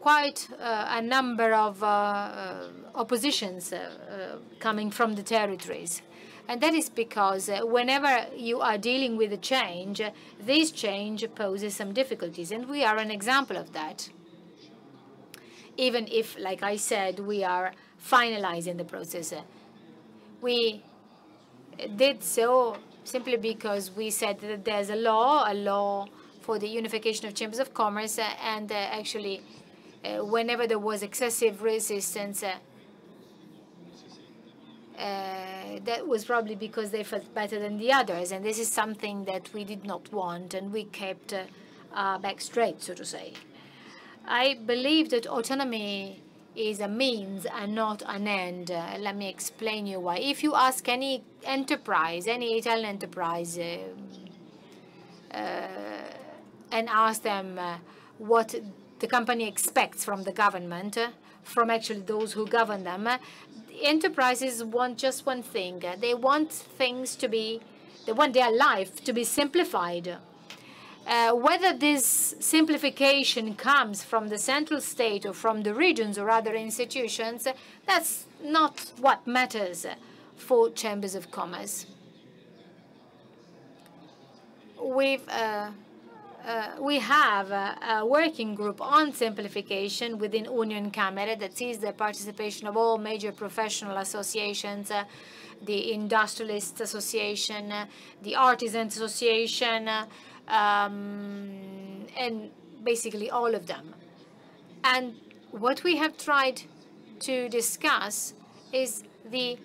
quite a number of oppositions coming from the territories. And that is because uh, whenever you are dealing with a change, uh, this change poses some difficulties. And we are an example of that. Even if, like I said, we are finalizing the process. We did so simply because we said that there's a law, a law for the unification of chambers of commerce, uh, and uh, actually, uh, whenever there was excessive resistance, uh, that was probably because they felt better than the others, and this is something that we did not want, and we kept uh, back straight, so to say. I believe that autonomy is a means and not an end. Uh, let me explain you why. If you ask any enterprise, any Italian enterprise, uh, uh, and ask them uh, what the company expects from the government, uh, from actually those who govern them, uh, enterprises want just one thing. They want things to be, they want their life to be simplified. Uh, whether this simplification comes from the central state or from the regions or other institutions, that's not what matters for chambers of commerce. We've, uh, uh, we have a, a, working group on simplification within Unioncamere that sees the participation of all major professional associations, uh, the Industrialists Association, uh, the Artisans Association, um, and basically all of them. And what we have tried to discuss is the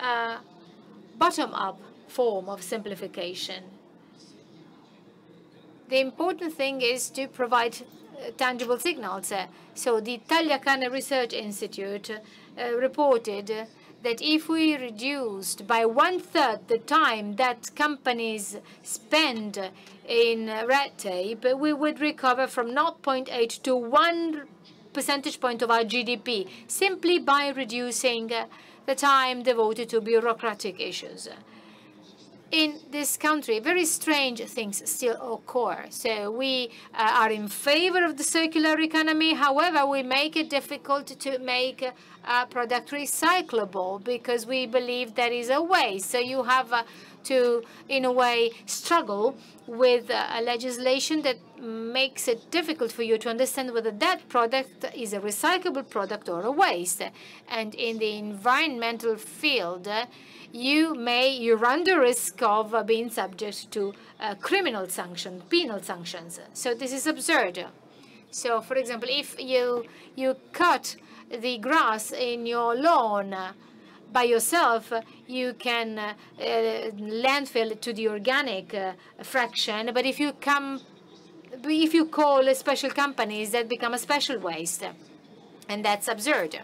uh, bottom-up form of simplification. The important thing is to provide uh, tangible signals. Uh, so the Tagliacarne Research Institute uh, reported that if we reduced by one-third the time that companies spend in red tape, we would recover from 0.8 to 1 percentage point of our GDP simply by reducing the time devoted to bureaucratic issues in this country, very strange things still occur. So we uh, are in favor of the circular economy. However, we make it difficult to make a product recyclable because we believe there is a way. So you have uh, to, in a way, struggle with uh, a legislation that makes it difficult for you to understand whether that product is a recyclable product or a waste. And in the environmental field, you may you run the risk of uh, being subject to uh, criminal sanctions, penal sanctions. So this is absurd. So, for example, if you you cut the grass in your lawn by yourself, you can uh, uh, landfill to the organic uh, fraction. But if you come, if you call special companies, that become a special waste, and that's absurd.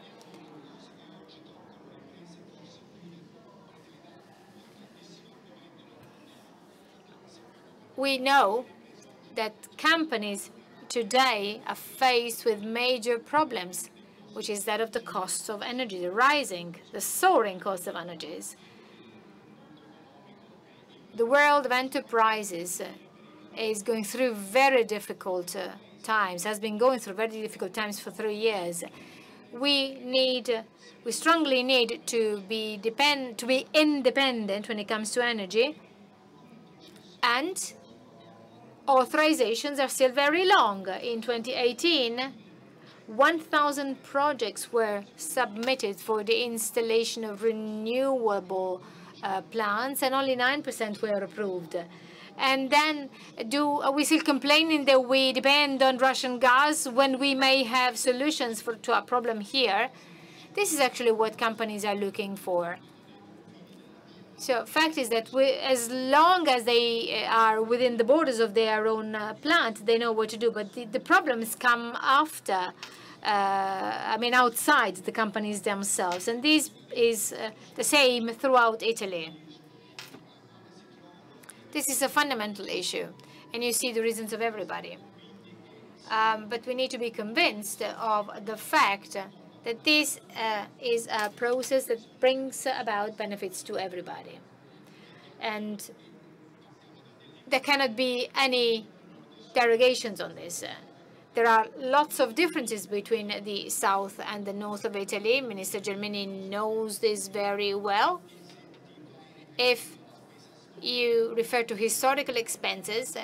we know that companies today are faced with major problems, which is that of the cost of energy, the rising, the soaring cost of energies. The world of enterprises uh, is going through very difficult uh, times, has been going through very difficult times for three years. We need, we strongly need to be depend, to be independent when it comes to energy, and authorizations are still very long. In 2018, 1,000 projects were submitted for the installation of renewable uh, plants, and only 9% were approved. And then do we still complaining that we depend on Russian gas when we may have solutions for, to our problem here? This is actually what companies are looking for. So fact is that we, as long as they uh, are within the borders of their own uh, plant, they know what to do. But the, the problems come after, uh, I mean, outside the companies themselves. And this is uh, the same throughout Italy. This is a fundamental issue. And you see the reasons of everybody. Um, but we need to be convinced of the fact that this uh, is a process that brings about benefits to everybody. And there cannot be any derogations on this. There are lots of differences between the south and the north of Italy. Minister Gelmini knows this very well. If you refer to historical expenses,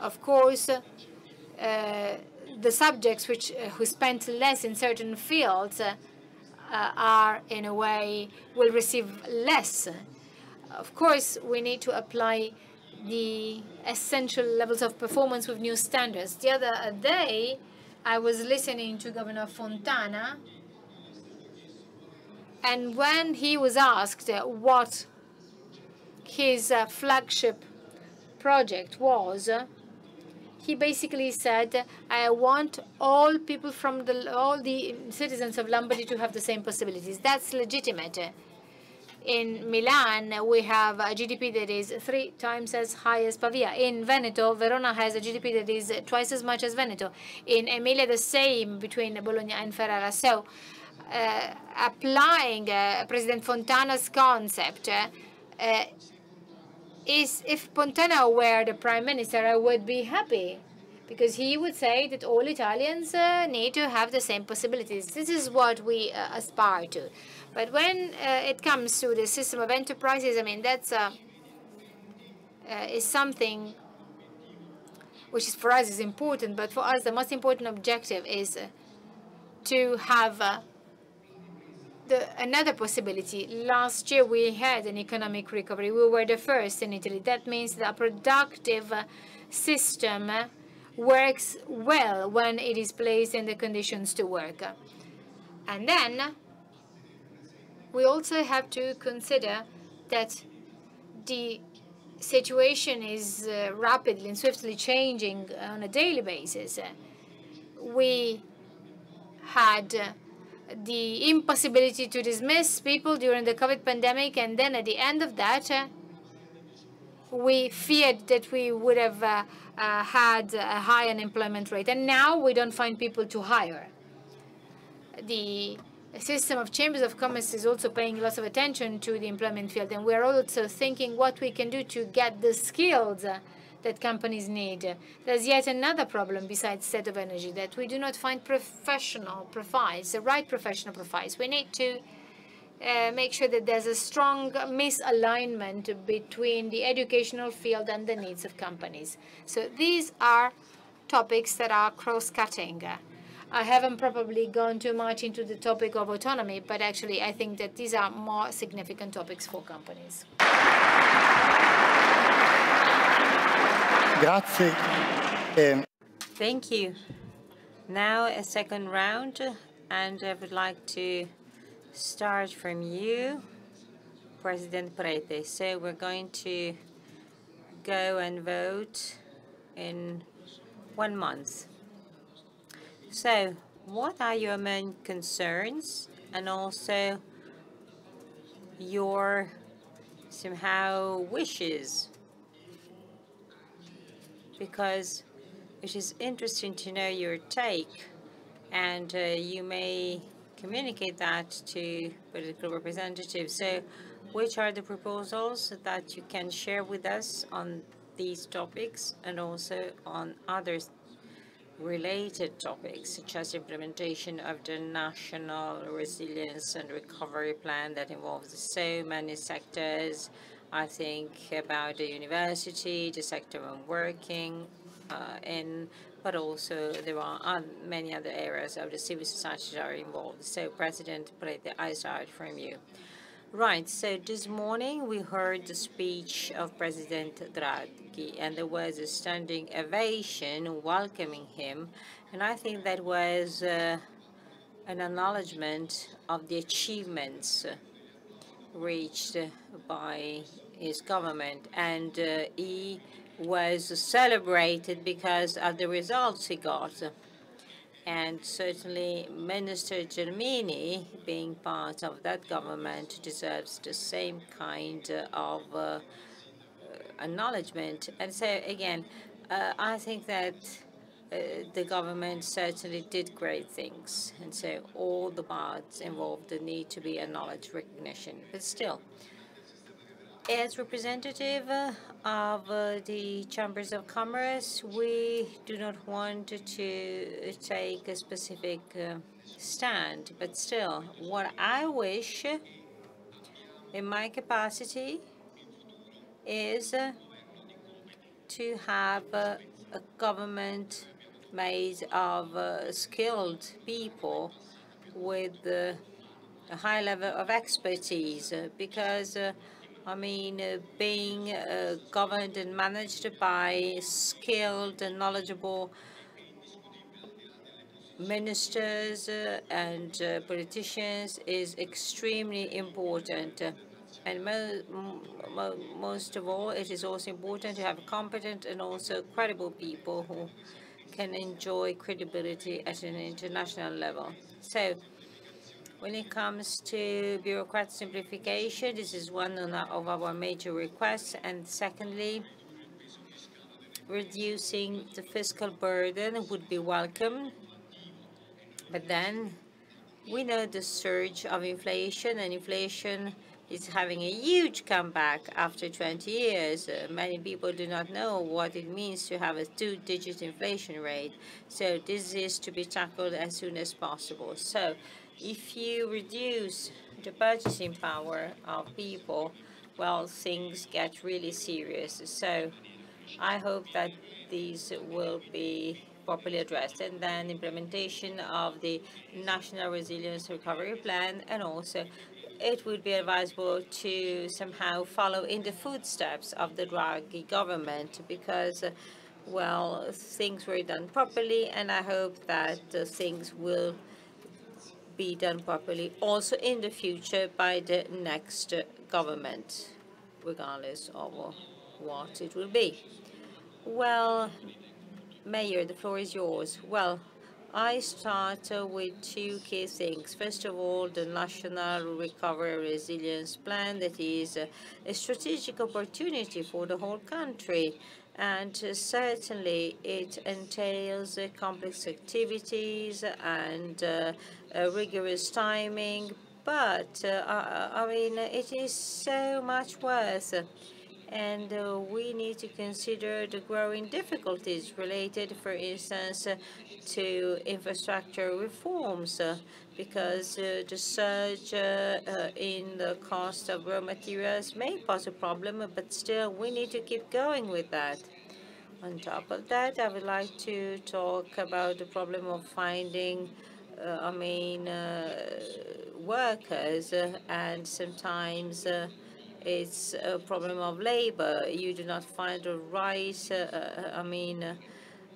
of course, uh, the subjects which uh, who spent less in certain fields uh, are in a way will receive less. Of course, we need to apply the essential levels of performance with new standards. The other day, I was listening to Governor Fontana, and when he was asked what his uh, flagship project was, he basically said, I want all people from the, all the citizens of Lombardy to have the same possibilities. That's legitimate. In Milan, we have a GDP that is three times as high as Pavia. In Veneto, Verona has a GDP that is twice as much as Veneto. In Emilia, the same between Bologna and Ferrara. So, uh, applying uh, President Fontana's concept, uh, is if Fontana were the prime minister, I would be happy because he would say that all Italians uh, need to have the same possibilities. This is what we uh, aspire to. But when uh, it comes to the system of enterprises, I mean, that's uh, uh, is something which is for us is important, but for us the most important objective is uh, to have the, another possibility. Last year we had an economic recovery. We were the first in Italy. That means the productive system works well when it is placed in the conditions to work. And then we also have to consider that the situation is uh, rapidly and swiftly changing on a daily basis. We had uh, the impossibility to dismiss people during the COVID pandemic, and then at the end of that, uh, we feared that we would have uh, uh, had a high unemployment rate, and now we don't find people to hire. The system of chambers of commerce is also paying lots of attention to the employment field, and we're also thinking what we can do to get the skills uh, that companies need. There's yet another problem besides state of energy that we do not find professional profiles, the right professional profiles. We need to uh, make sure that there's a strong misalignment between the educational field and the needs of companies. So these are topics that are cross-cutting. I haven't probably gone too much into the topic of autonomy, but actually I think that these are more significant topics for companies. Grazie. Eh, Thank you. Now a second round, and I would like to start from you, President Prete. So we're going to go and vote in one month. So what are your main concerns and also your somehow wishes? Because it is interesting to know your take and uh, you may communicate that to political representatives. So which are the proposals that you can share with us on these topics and also on other related topics, such as implementation of the National Resilience and Recovery Plan that involves so many sectors. I think about the university, the sector I'm working uh, in, but also there are many other areas of the civil society that are involved. So President Prete, I start from you. Right, so this morning we heard the speech of President Draghi and there was a standing ovation welcoming him and I think that was uh, an acknowledgement of the achievements reached by his government and uh, he was celebrated because of the results he got and certainly Minister Gelmini, being part of that government, deserves the same kind of uh, acknowledgement. And so again, uh, I think that uh, the government certainly did great things, and so all the parts involved need to be acknowledged, recognition. But still, as representative of uh, the Chambers of Commerce, we do not want to take a specific uh, stand, but still, what I wish in my capacity is to have a government made of uh, skilled people with a high level of expertise, because I mean, uh, being uh, governed and managed by skilled and knowledgeable ministers uh, and uh, politicians is extremely important. And mo mo most of all, it is also important to have competent and also credible people who can enjoy credibility at an international level. So when it comes to bureaucratic simplification, this is one of our major requests. And secondly, reducing the fiscal burden would be welcome. But then we know the surge of inflation, and inflation is having a huge comeback after 20 years. Uh, many people do not know what it means to have a two-digit inflation rate. So this is to be tackled as soon as possible. So if you reduce the purchasing power of people, well, things get really serious. So I hope that these will be properly addressed. And then implementation of the National Resilience Recovery Plan, and also it would be advisable to somehow follow in the footsteps of the Draghi government because, well, things were done properly, and I hope that uh, things will be done properly also in the future by the next government. regardless of what it will be. Well, Mayor, the floor is yours. Well, I start uh, with two key things. First of all, the National Recovery Resilience Plan that is a strategic opportunity for the whole country. And uh, certainly it entails uh, complex activities and rigorous timing. But, I, I mean, it is so much worse and uh, we need to consider the growing difficulties related, for instance, uh, to infrastructure reforms, uh, because uh, the surge uh, uh, in the cost of raw materials may pose a problem, but still we need to keep going with that. On top of that, I would like to talk about the problem of finding I mean, workers, and sometimes it's a problem of labor. You do not find the right, uh, uh I mean, uh,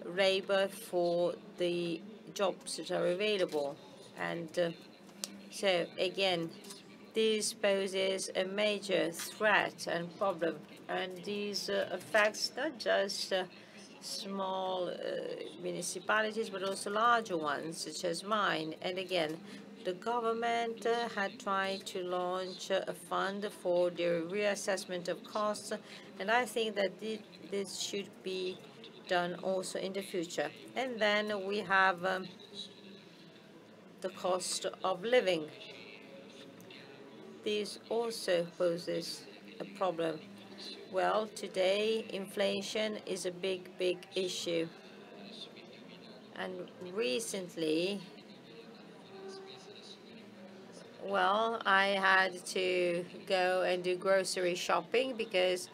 labor for the jobs that are available. And uh, so, again, this poses a major threat and problem. And these uh, affects not just uh, small municipalities, but also larger ones, such as mine. And again, the government uh, had tried to launch a fund for the reassessment of costs, and I think that this should be done also in the future. And then we have um, the cost of living. This also poses a problem. Well, today inflation is a big, big issue. And recently, well, I had to go and do grocery shopping because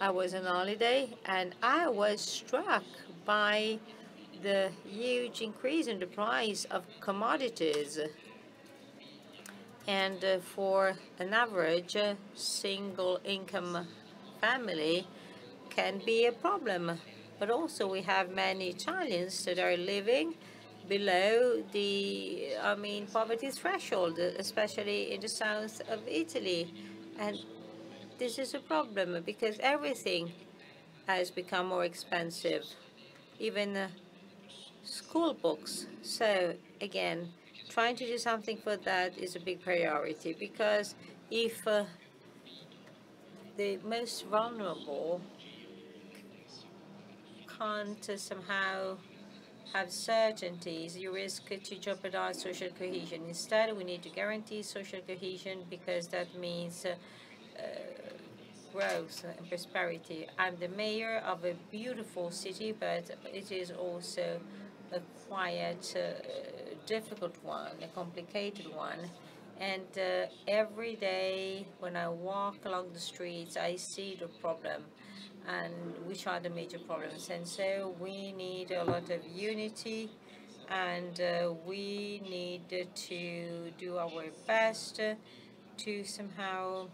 I was on holiday and I was struck by the huge increase in the price of commodities. And uh, for an average uh, single income family can be a problem. But also we have many Italians that are living below the, I mean, poverty threshold, especially in the south of Italy. And this is a problem because everything has become more expensive, even uh, school books. So again, trying to do something for that is a big priority because if uh, the most vulnerable can't somehow have certainties, you risk to jeopardize social cohesion. Instead, we need to guarantee social cohesion because that means uh, uh, growth and prosperity. I'm the mayor of a beautiful city, but it is also a quiet, uh, difficult one, a complicated one. And uh, every day when I walk along the streets, I see the problem and which are the major problems. And so we need a lot of unity and uh, we need to do our best to somehow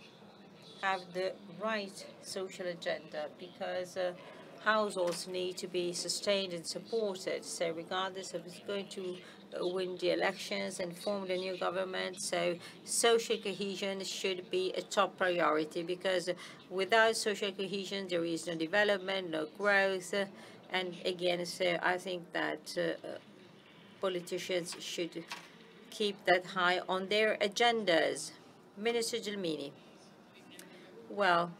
have the right social agenda because uh, households need to be sustained and supported. So regardless of who's going to win the elections and form the new government. So social cohesion should be a top priority because without social cohesion, there is no development, no growth. And again, so I think that uh, politicians should keep that high on their agendas. Minister Gelmini. Well,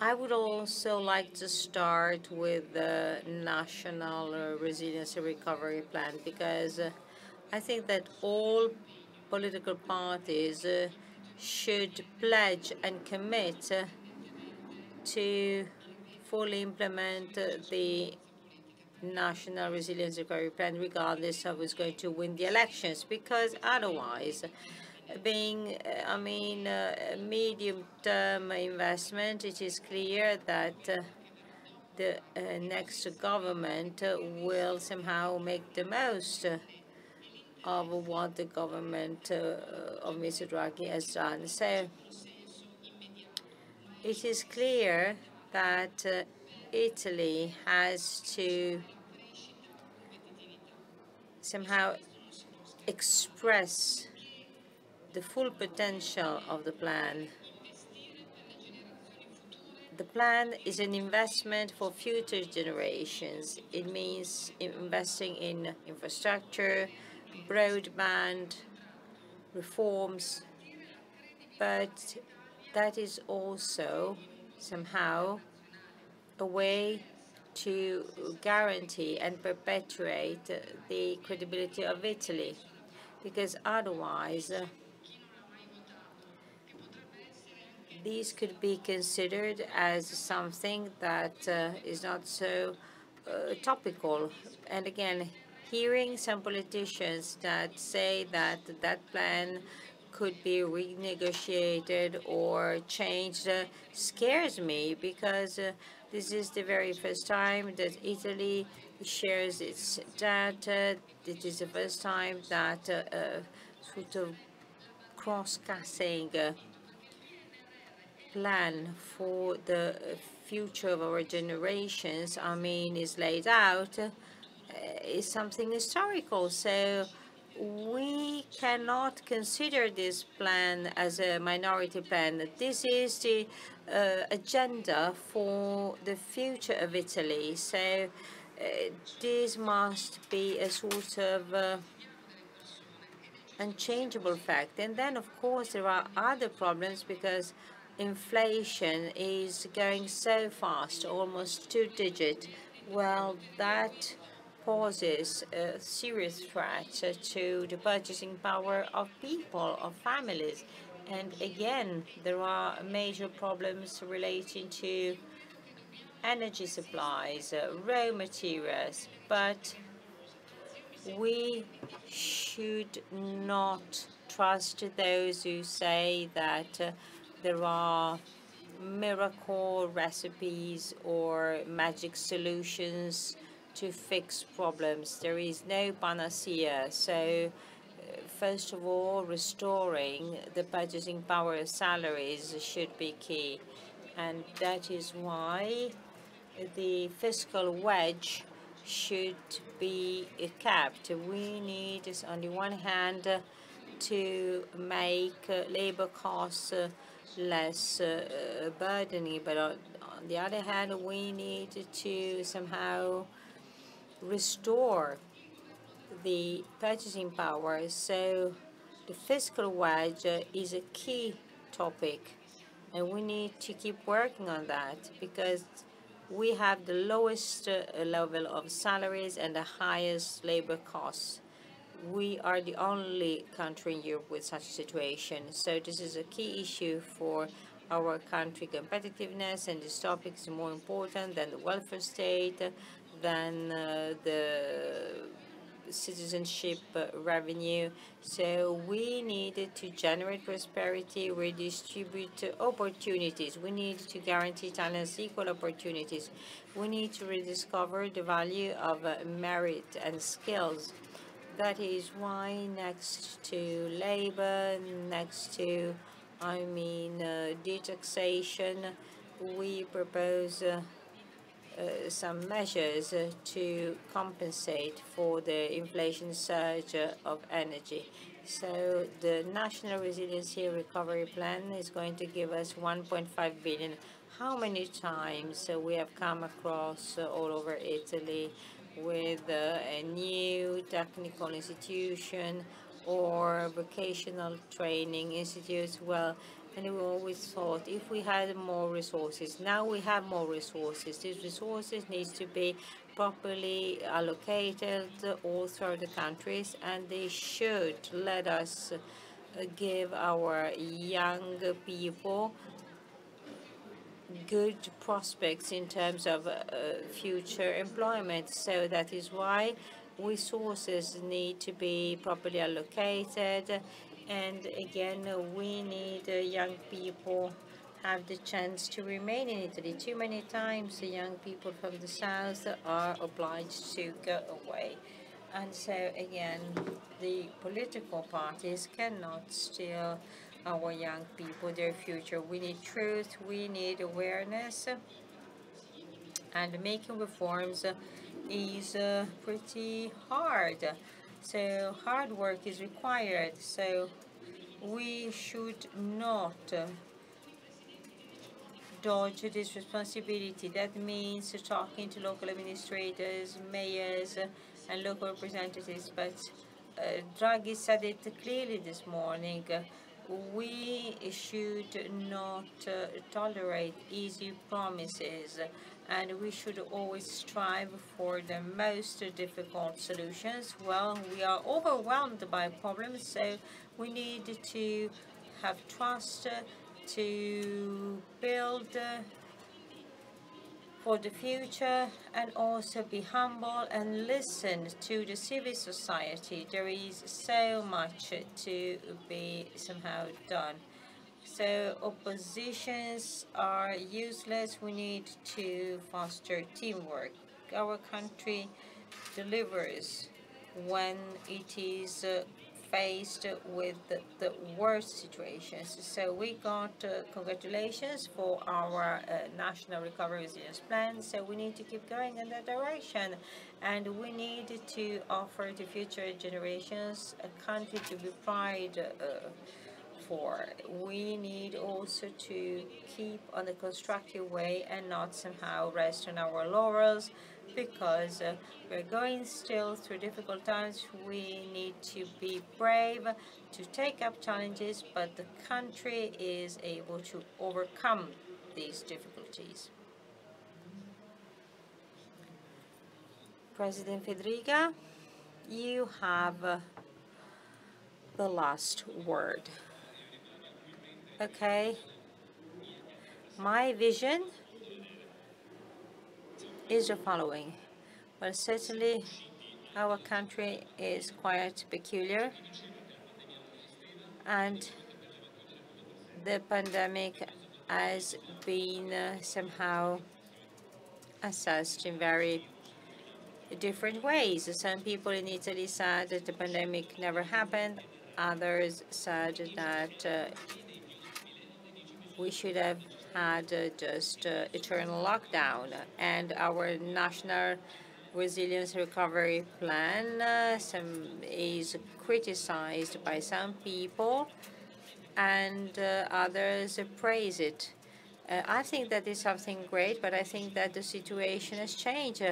I would also like to start with the National Resilience and Recovery Plan because uh, I think that all political parties uh, should pledge and commit uh, to fully implement the National Resilience Recovery Plan regardless of who's going to win the elections because otherwise being, uh, I mean, uh, medium-term investment, it is clear that uh, the next government will somehow make the most of what the government of Mr. Draghi has done. So it is clear that Italy has to somehow express the full potential of the plan the plan is an investment for future generations. It means investing in infrastructure, broadband, reforms, but that is also somehow a way to guarantee and perpetuate the credibility of Italy, because otherwise uh, these could be considered as something that uh, is not so uh, topical. And again, hearing some politicians that say that that plan could be renegotiated or changed uh, scares me because uh, this is the very first time that Italy shares its data. It is the first time that uh, uh sort of cross-cutting plan for the future of our generations, I mean, is laid out, uh, is something historical. So we cannot consider this plan as a minority plan. This is the uh, agenda for the future of Italy. So uh, this must be a sort of uh, unchangeable fact. And then, of course, there are other problems because inflation is going so fast, almost two-digit. Well, that poses a serious threat to the purchasing power of people, of families. And again, there are major problems relating to energy supplies, uh, raw materials, but we should not trust those who say that uh, there are miracle recipes or magic solutions to fix problems. There is no panacea. So uh, first of all, restoring the purchasing power of salaries should be key. And that is why the fiscal wedge should be capped. We need, on the one hand, to make uh, labor costs uh, less uh, burdening, but on, on the other hand, we need to somehow restore the purchasing power. So the fiscal wedge is a key topic, and we need to keep working on that because we have the lowest uh, level of salaries and the highest labor costs. We are the only country in Europe with such a situation. So this is a key issue for our country competitiveness, and this topic is more important than the welfare state, than uh, the citizenship revenue. So we need to generate prosperity, redistribute opportunities. We need to guarantee talents equal opportunities. We need to rediscover the value of uh, merit and skills. That is why next to labor, next to, I mean, uh, detaxation, we propose uh, uh, some measures uh, to compensate for the inflation surge uh, of energy. So the National Resiliency Recovery Plan is going to give us 1.5 billion. How many times we have come across all over Italy with a new technical institution or vocational training institutes? Well, and we always thought if we had more resources, now we have more resources. These resources need to be properly allocated all throughout the countries, and they should let us uh, give our young people good prospects in terms of uh, future employment. So that is why resources need to be properly allocated and again, we need uh, young people have the chance to remain in Italy. Too many times the young people from the south are obliged to go away. And so again, the political parties cannot steal our young people, their future. We need truth, we need awareness, and making reforms is uh, pretty hard. So hard work is required. So we should not dodge this responsibility. That means talking to local administrators, mayors, and local representatives. But uh, Draghi said it clearly this morning. We should not uh, tolerate easy promises and we should always strive for the most difficult solutions. Well, we are overwhelmed by problems, so we need to have trust to build for the future and also be humble and listen to the civil society. There is so much to be somehow done. So oppositions are useless. We need to foster teamwork. Our country delivers when it is uh, faced with the, the, worst situations. So we got uh, congratulations for our uh, National Recovery Resilience Plan. So we need to keep going in that direction. And we need to offer to future generations a country to be proud uh, for. We need also to keep on a constructive way and not somehow rest on our laurels because uh, we're going still through difficult times. We need to be brave to take up challenges, but the country is able to overcome these difficulties. President Fedriga, you have uh, the last word. Okay. My vision is the following. Well, certainly our country is quite peculiar and the pandemic has been uh, somehow assessed in very different ways. Some people in Italy said that the pandemic never happened. Others said that uh, we should have had uh, just uh, eternal lockdown. And our national resilience recovery plan uh, some, is criticized by some people and others praise it. I think that is something great, but I think that the situation has changed.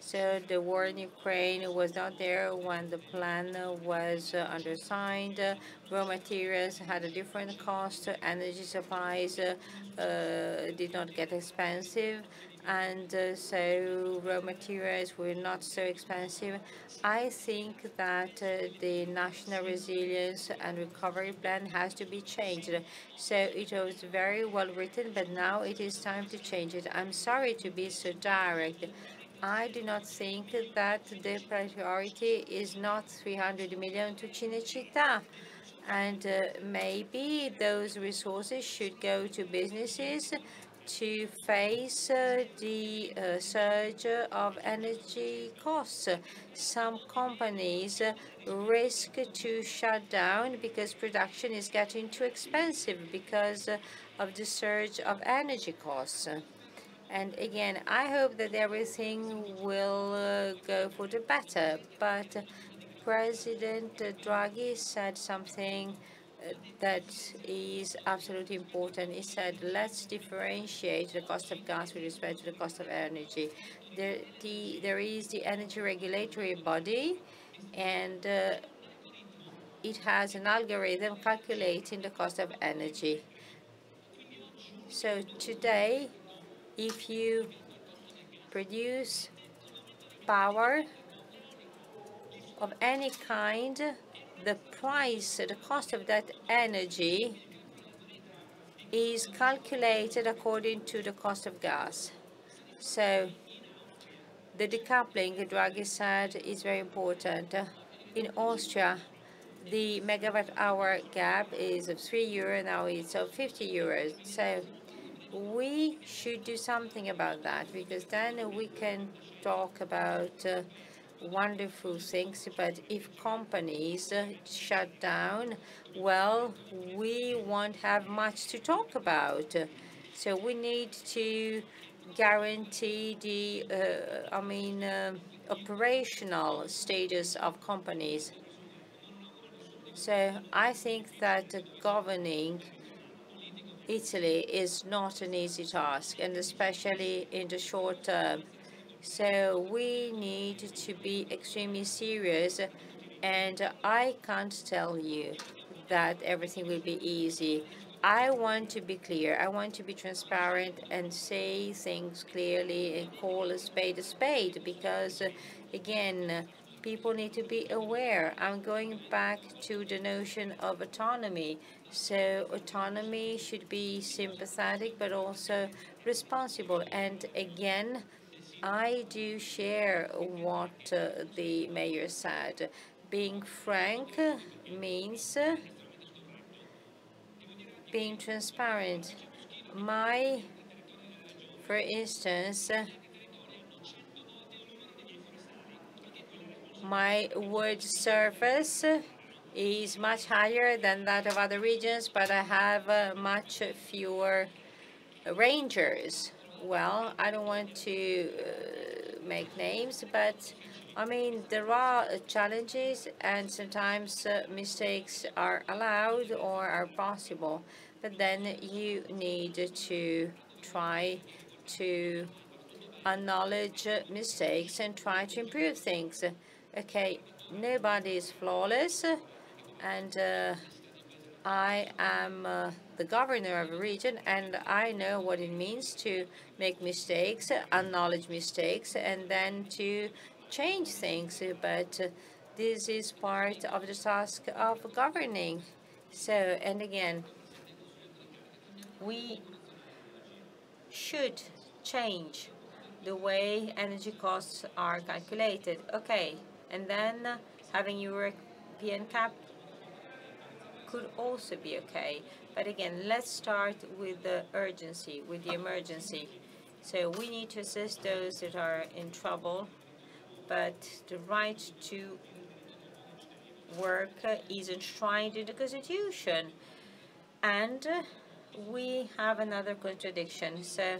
So the war in Ukraine was not there when the plan was uh, undersigned. Raw materials had a different cost. Energy supplies uh, uh did not get expensive. And uh, so raw materials were not so expensive. I think that uh, the National Resilience and Recovery Plan has to be changed. So it was very well written, but now it is time to change it. I'm sorry to be so direct. I do not think that the priority is not 300 million to Cinecittà. And uh, maybe those resources should go to businesses to face uh, the uh, surge of energy costs. Some companies risk to shut down because production is getting too expensive because of the surge of energy costs. And again, I hope that everything will uh, go for the better. But President Draghi said something uh, that is absolutely important. He said, let's differentiate the cost of gas with respect to the cost of energy. There, the, there is the energy regulatory body, and uh, it has an algorithm calculating the cost of energy. So today, if you produce power of any kind, the price, the cost of that energy is calculated according to the cost of gas. So the decoupling, Draghi said, is very important. In Austria, the megawatt hour gap is of 3 euro, now it's of 50 euros. So we should do something about that because then we can talk about uh, wonderful things. But if companies uh, shut down, well, we won't have much to talk about. So we need to guarantee the, uh, I mean, uh, operational status of companies. So I think that governing Italy is not an easy task, and especially in the short term. So we need to be extremely serious, and I can't tell you that everything will be easy. I want to be clear. I want to be transparent and say things clearly and call a spade a spade because, again, people need to be aware. I'm going back to the notion of autonomy. So autonomy should be sympathetic but also responsible. And again, I do share what uh, the mayor said. Being frank means being transparent. My, for instance, my wood surface is much higher than that of other regions, but I have uh, much fewer rangers. Well, I don't want to uh, make names, but I mean, there are challenges and sometimes uh, mistakes are allowed or are possible, but then you need to try to acknowledge mistakes and try to improve things. Okay, nobody is flawless, and uh, I am uh, the governor of a region, and I know what it means to make mistakes, acknowledge mistakes, and then to change things, but uh, this is part of the task of governing. So, and again, we should change the way energy costs are calculated. Okay, and then having European cap could also be okay. But again, let's start with the urgency, with the emergency. So we need to assist those that are in trouble but the right to work is enshrined in the Constitution. And we have another contradiction. So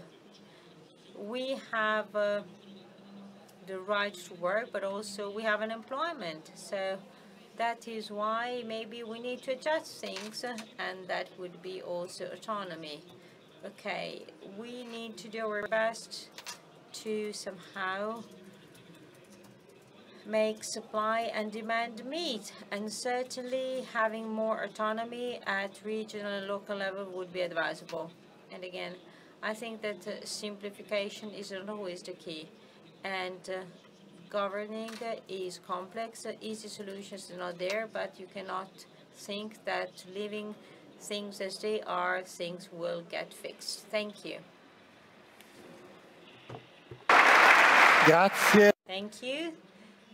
we have uh, the right to work, but also we have unemployment. So that is why maybe we need to adjust things, and that would be also autonomy. Okay, we need to do our best to somehow make supply and demand meet. And certainly having more autonomy at regional and local level would be advisable. And again, I think that uh, simplification is not always the key. And uh, governing is complex. easy solutions are not there, but you cannot think that leaving things as they are, things will get fixed. Thank you. Grazie. Thank you.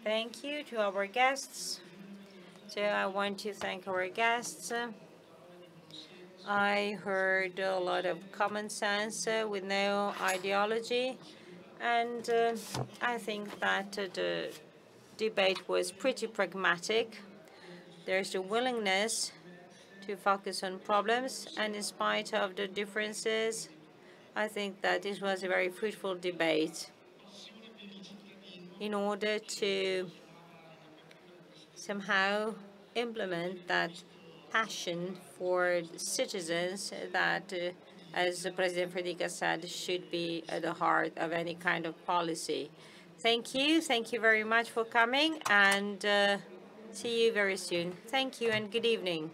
Thank you to our guests. So I want to thank our guests. I heard a lot of common sense with no ideology. And uh, I think that uh, the debate was pretty pragmatic. There's a willingness to focus on problems. And in spite of the differences, I think that this was a very fruitful debate in order to somehow implement that passion for citizens that, uh, as President Fedriga said, should be at the heart of any kind of policy. Thank you. Thank you very much for coming, and uh, see you very soon. Thank you, and good evening.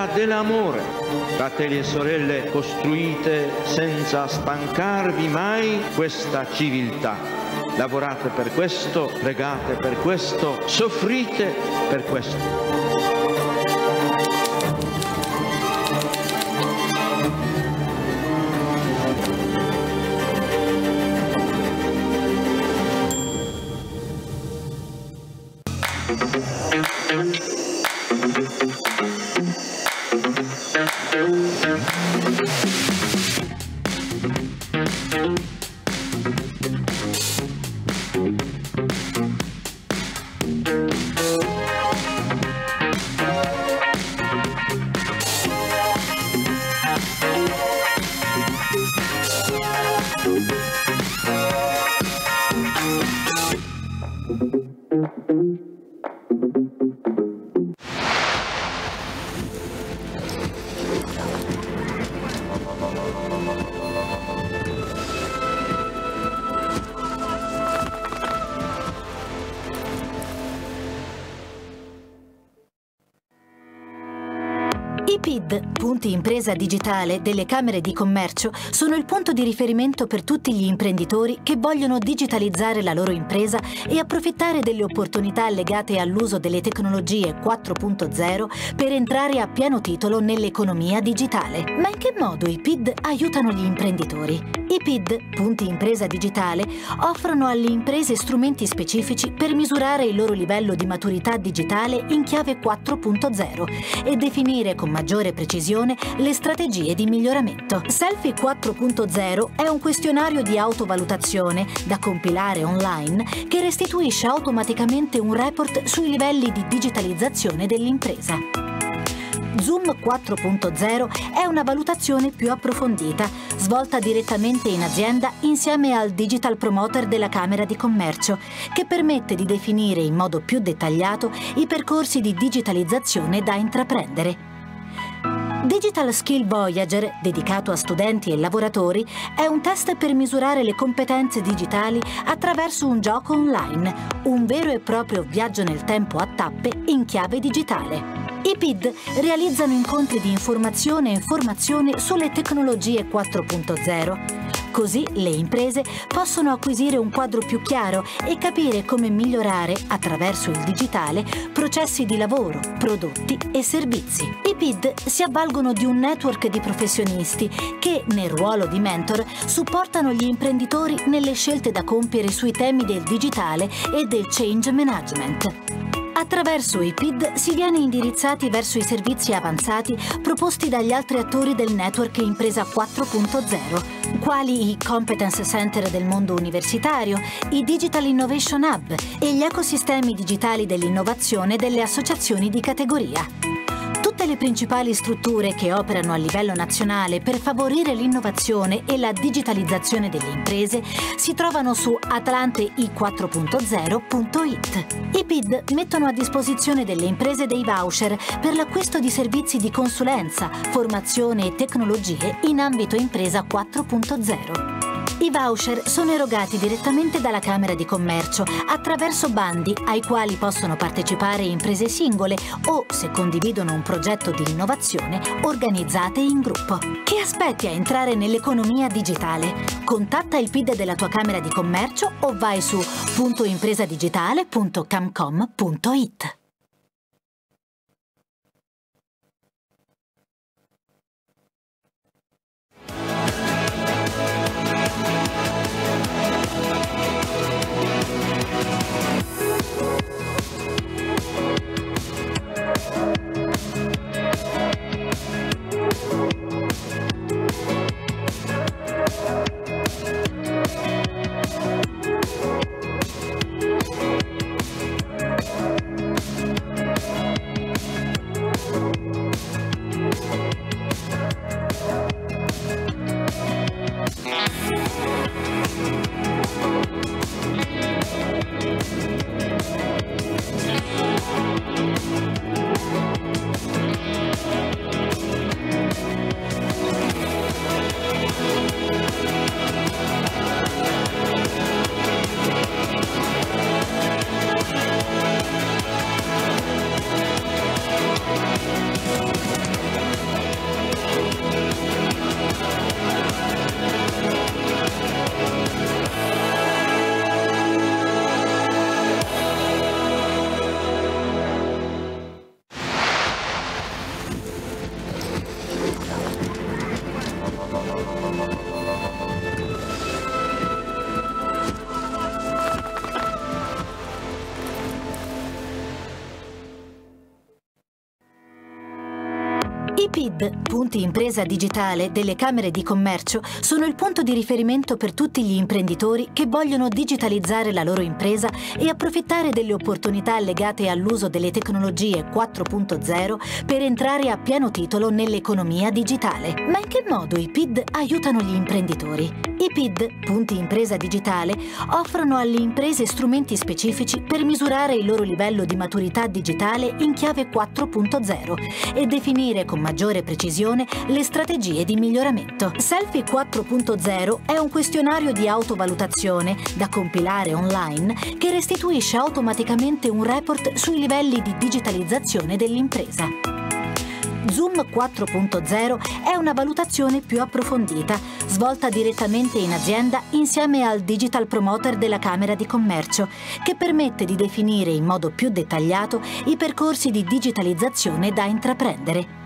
Civiltà dell'amore. Fratelli e sorelle, costruite senza stancarvi mai questa civiltà. Lavorate per questo, pregate per questo, soffrite per questo. Punti impresa digitale delle Camere di Commercio, sono il punto di riferimento per tutti gli imprenditori che vogliono digitalizzare la loro impresa e approfittare delle opportunità legate all'uso delle tecnologie 4.0 per entrare a pieno titolo nell'economia digitale. Ma in che modo i PID aiutano gli imprenditori? I PID, punti impresa digitale, offrono alle imprese strumenti specifici per misurare il loro livello di maturità digitale in chiave 4.0 e definire con maggiore precisione le strategie di miglioramento. Selfie 4.0 è un questionario di autovalutazione da compilare online che restituisce automaticamente un report sui livelli di digitalizzazione dell'impresa. Zoom 4.0 è una valutazione più approfondita, svolta direttamente in azienda insieme al Digital Promoter della Camera di Commercio, che permette di definire in modo più dettagliato i percorsi di digitalizzazione da intraprendere. Digital Skill Voyager, dedicato a studenti e lavoratori, è un test per misurare le competenze digitali attraverso un gioco online, un vero e proprio viaggio nel tempo a tappe in chiave digitale. I PID realizzano incontri di informazione e informazione sulle tecnologie 4.0. Così le imprese possono acquisire un quadro più chiaro e capire come migliorare, attraverso il digitale, processi di lavoro, prodotti e servizi. I PID si avvalgono di un network di professionisti che, nel ruolo di mentor, supportano gli imprenditori nelle scelte da compiere sui temi del digitale e del change management. Attraverso i PID si viene indirizzati verso i servizi avanzati proposti dagli altri attori del network Impresa 4.0, quali i Competence Center del mondo universitario, i Digital Innovation Hub e gli ecosistemi digitali dell'innovazione delle associazioni di categoria. Tutte le principali strutture che operano a livello nazionale per favorire l'innovazione e la digitalizzazione delle imprese si trovano su atlantei4.0.it. I PID mettono a disposizione delle imprese dei voucher per l'acquisto di servizi di consulenza, formazione e tecnologie in ambito impresa 4.0. I voucher sono erogati direttamente dalla Camera di Commercio attraverso bandi ai quali possono partecipare imprese singole o, se condividono un progetto di innovazione, organizzate in gruppo. Che aspetti a entrare nell'economia digitale? Contatta il PID della tua Camera di Commercio o vai su .impresadigitale.camcom.it. punti impresa digitale delle Camere di Commercio, sono il punto di riferimento per tutti gli imprenditori che vogliono digitalizzare la loro impresa e approfittare delle opportunità legate all'uso delle tecnologie 4.0 per entrare a pieno titolo nell'economia digitale. Ma in che modo i PID aiutano gli imprenditori? I PID, punti impresa digitale, offrono alle imprese strumenti specifici per misurare il loro livello di maturità digitale in chiave 4.0 e definire con maggiore precisione le strategie di miglioramento. Selfie 4.0 è un questionario di autovalutazione da compilare online che restituisce automaticamente un report sui livelli di digitalizzazione dell'impresa. Zoom 4.0 è una valutazione più approfondita, svolta direttamente in azienda insieme al Digital Promoter della Camera di Commercio, che permette di definire in modo più dettagliato i percorsi di digitalizzazione da intraprendere.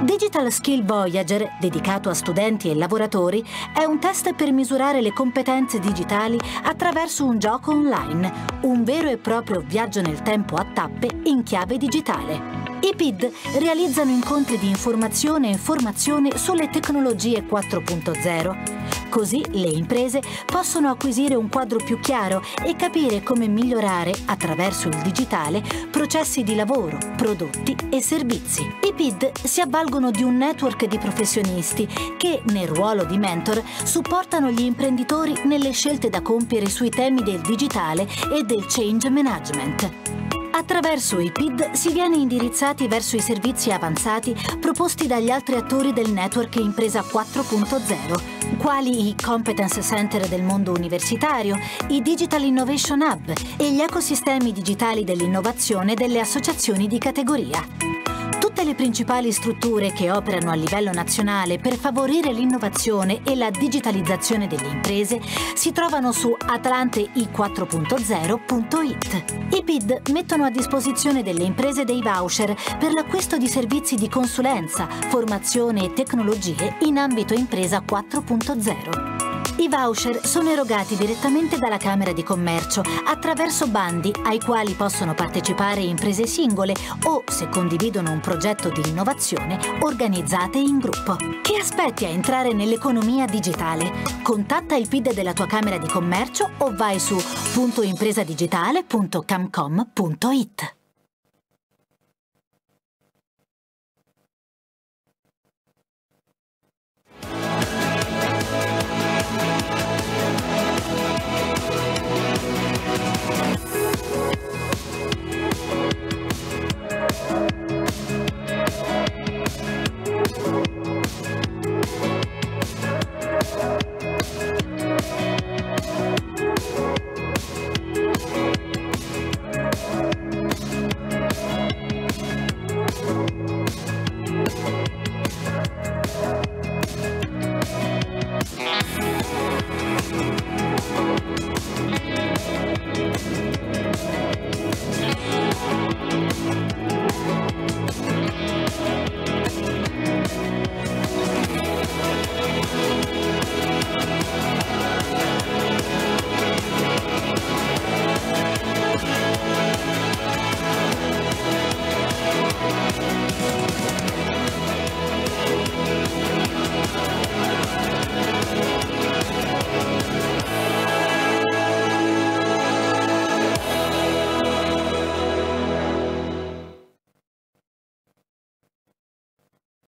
Digital Skill Voyager, dedicato a studenti e lavoratori, è un test per misurare le competenze digitali attraverso un gioco online, un vero e proprio viaggio nel tempo a tappe in chiave digitale. I PID realizzano incontri di informazione e informazione sulle tecnologie 4.0. Così le imprese possono acquisire un quadro più chiaro e capire come migliorare, attraverso il digitale, processi di lavoro, prodotti e servizi. I PID si avvalgono di un network di professionisti che, nel ruolo di mentor, supportano gli imprenditori nelle scelte da compiere sui temi del digitale e del change management. Attraverso i PID si viene indirizzati verso i servizi avanzati proposti dagli altri attori del network Impresa 4.0, quali i Competence Center del mondo universitario, i Digital Innovation Hub e gli ecosistemi digitali dell'innovazione delle associazioni di categoria. Tutte le principali strutture che operano a livello nazionale per favorire l'innovazione e la digitalizzazione delle imprese si trovano su atlantei4.0.it. I PID mettono a disposizione delle imprese dei voucher per l'acquisto di servizi di consulenza, formazione e tecnologie in ambito impresa 4.0. I voucher sono erogati direttamente dalla Camera di Commercio attraverso bandi ai quali possono partecipare imprese singole o, se condividono un progetto di innovazione, organizzate in gruppo. Che aspetti a entrare nell'economia digitale? Contatta il PID della tua Camera di Commercio o vai su puntoimpresadigitale.camcom.it.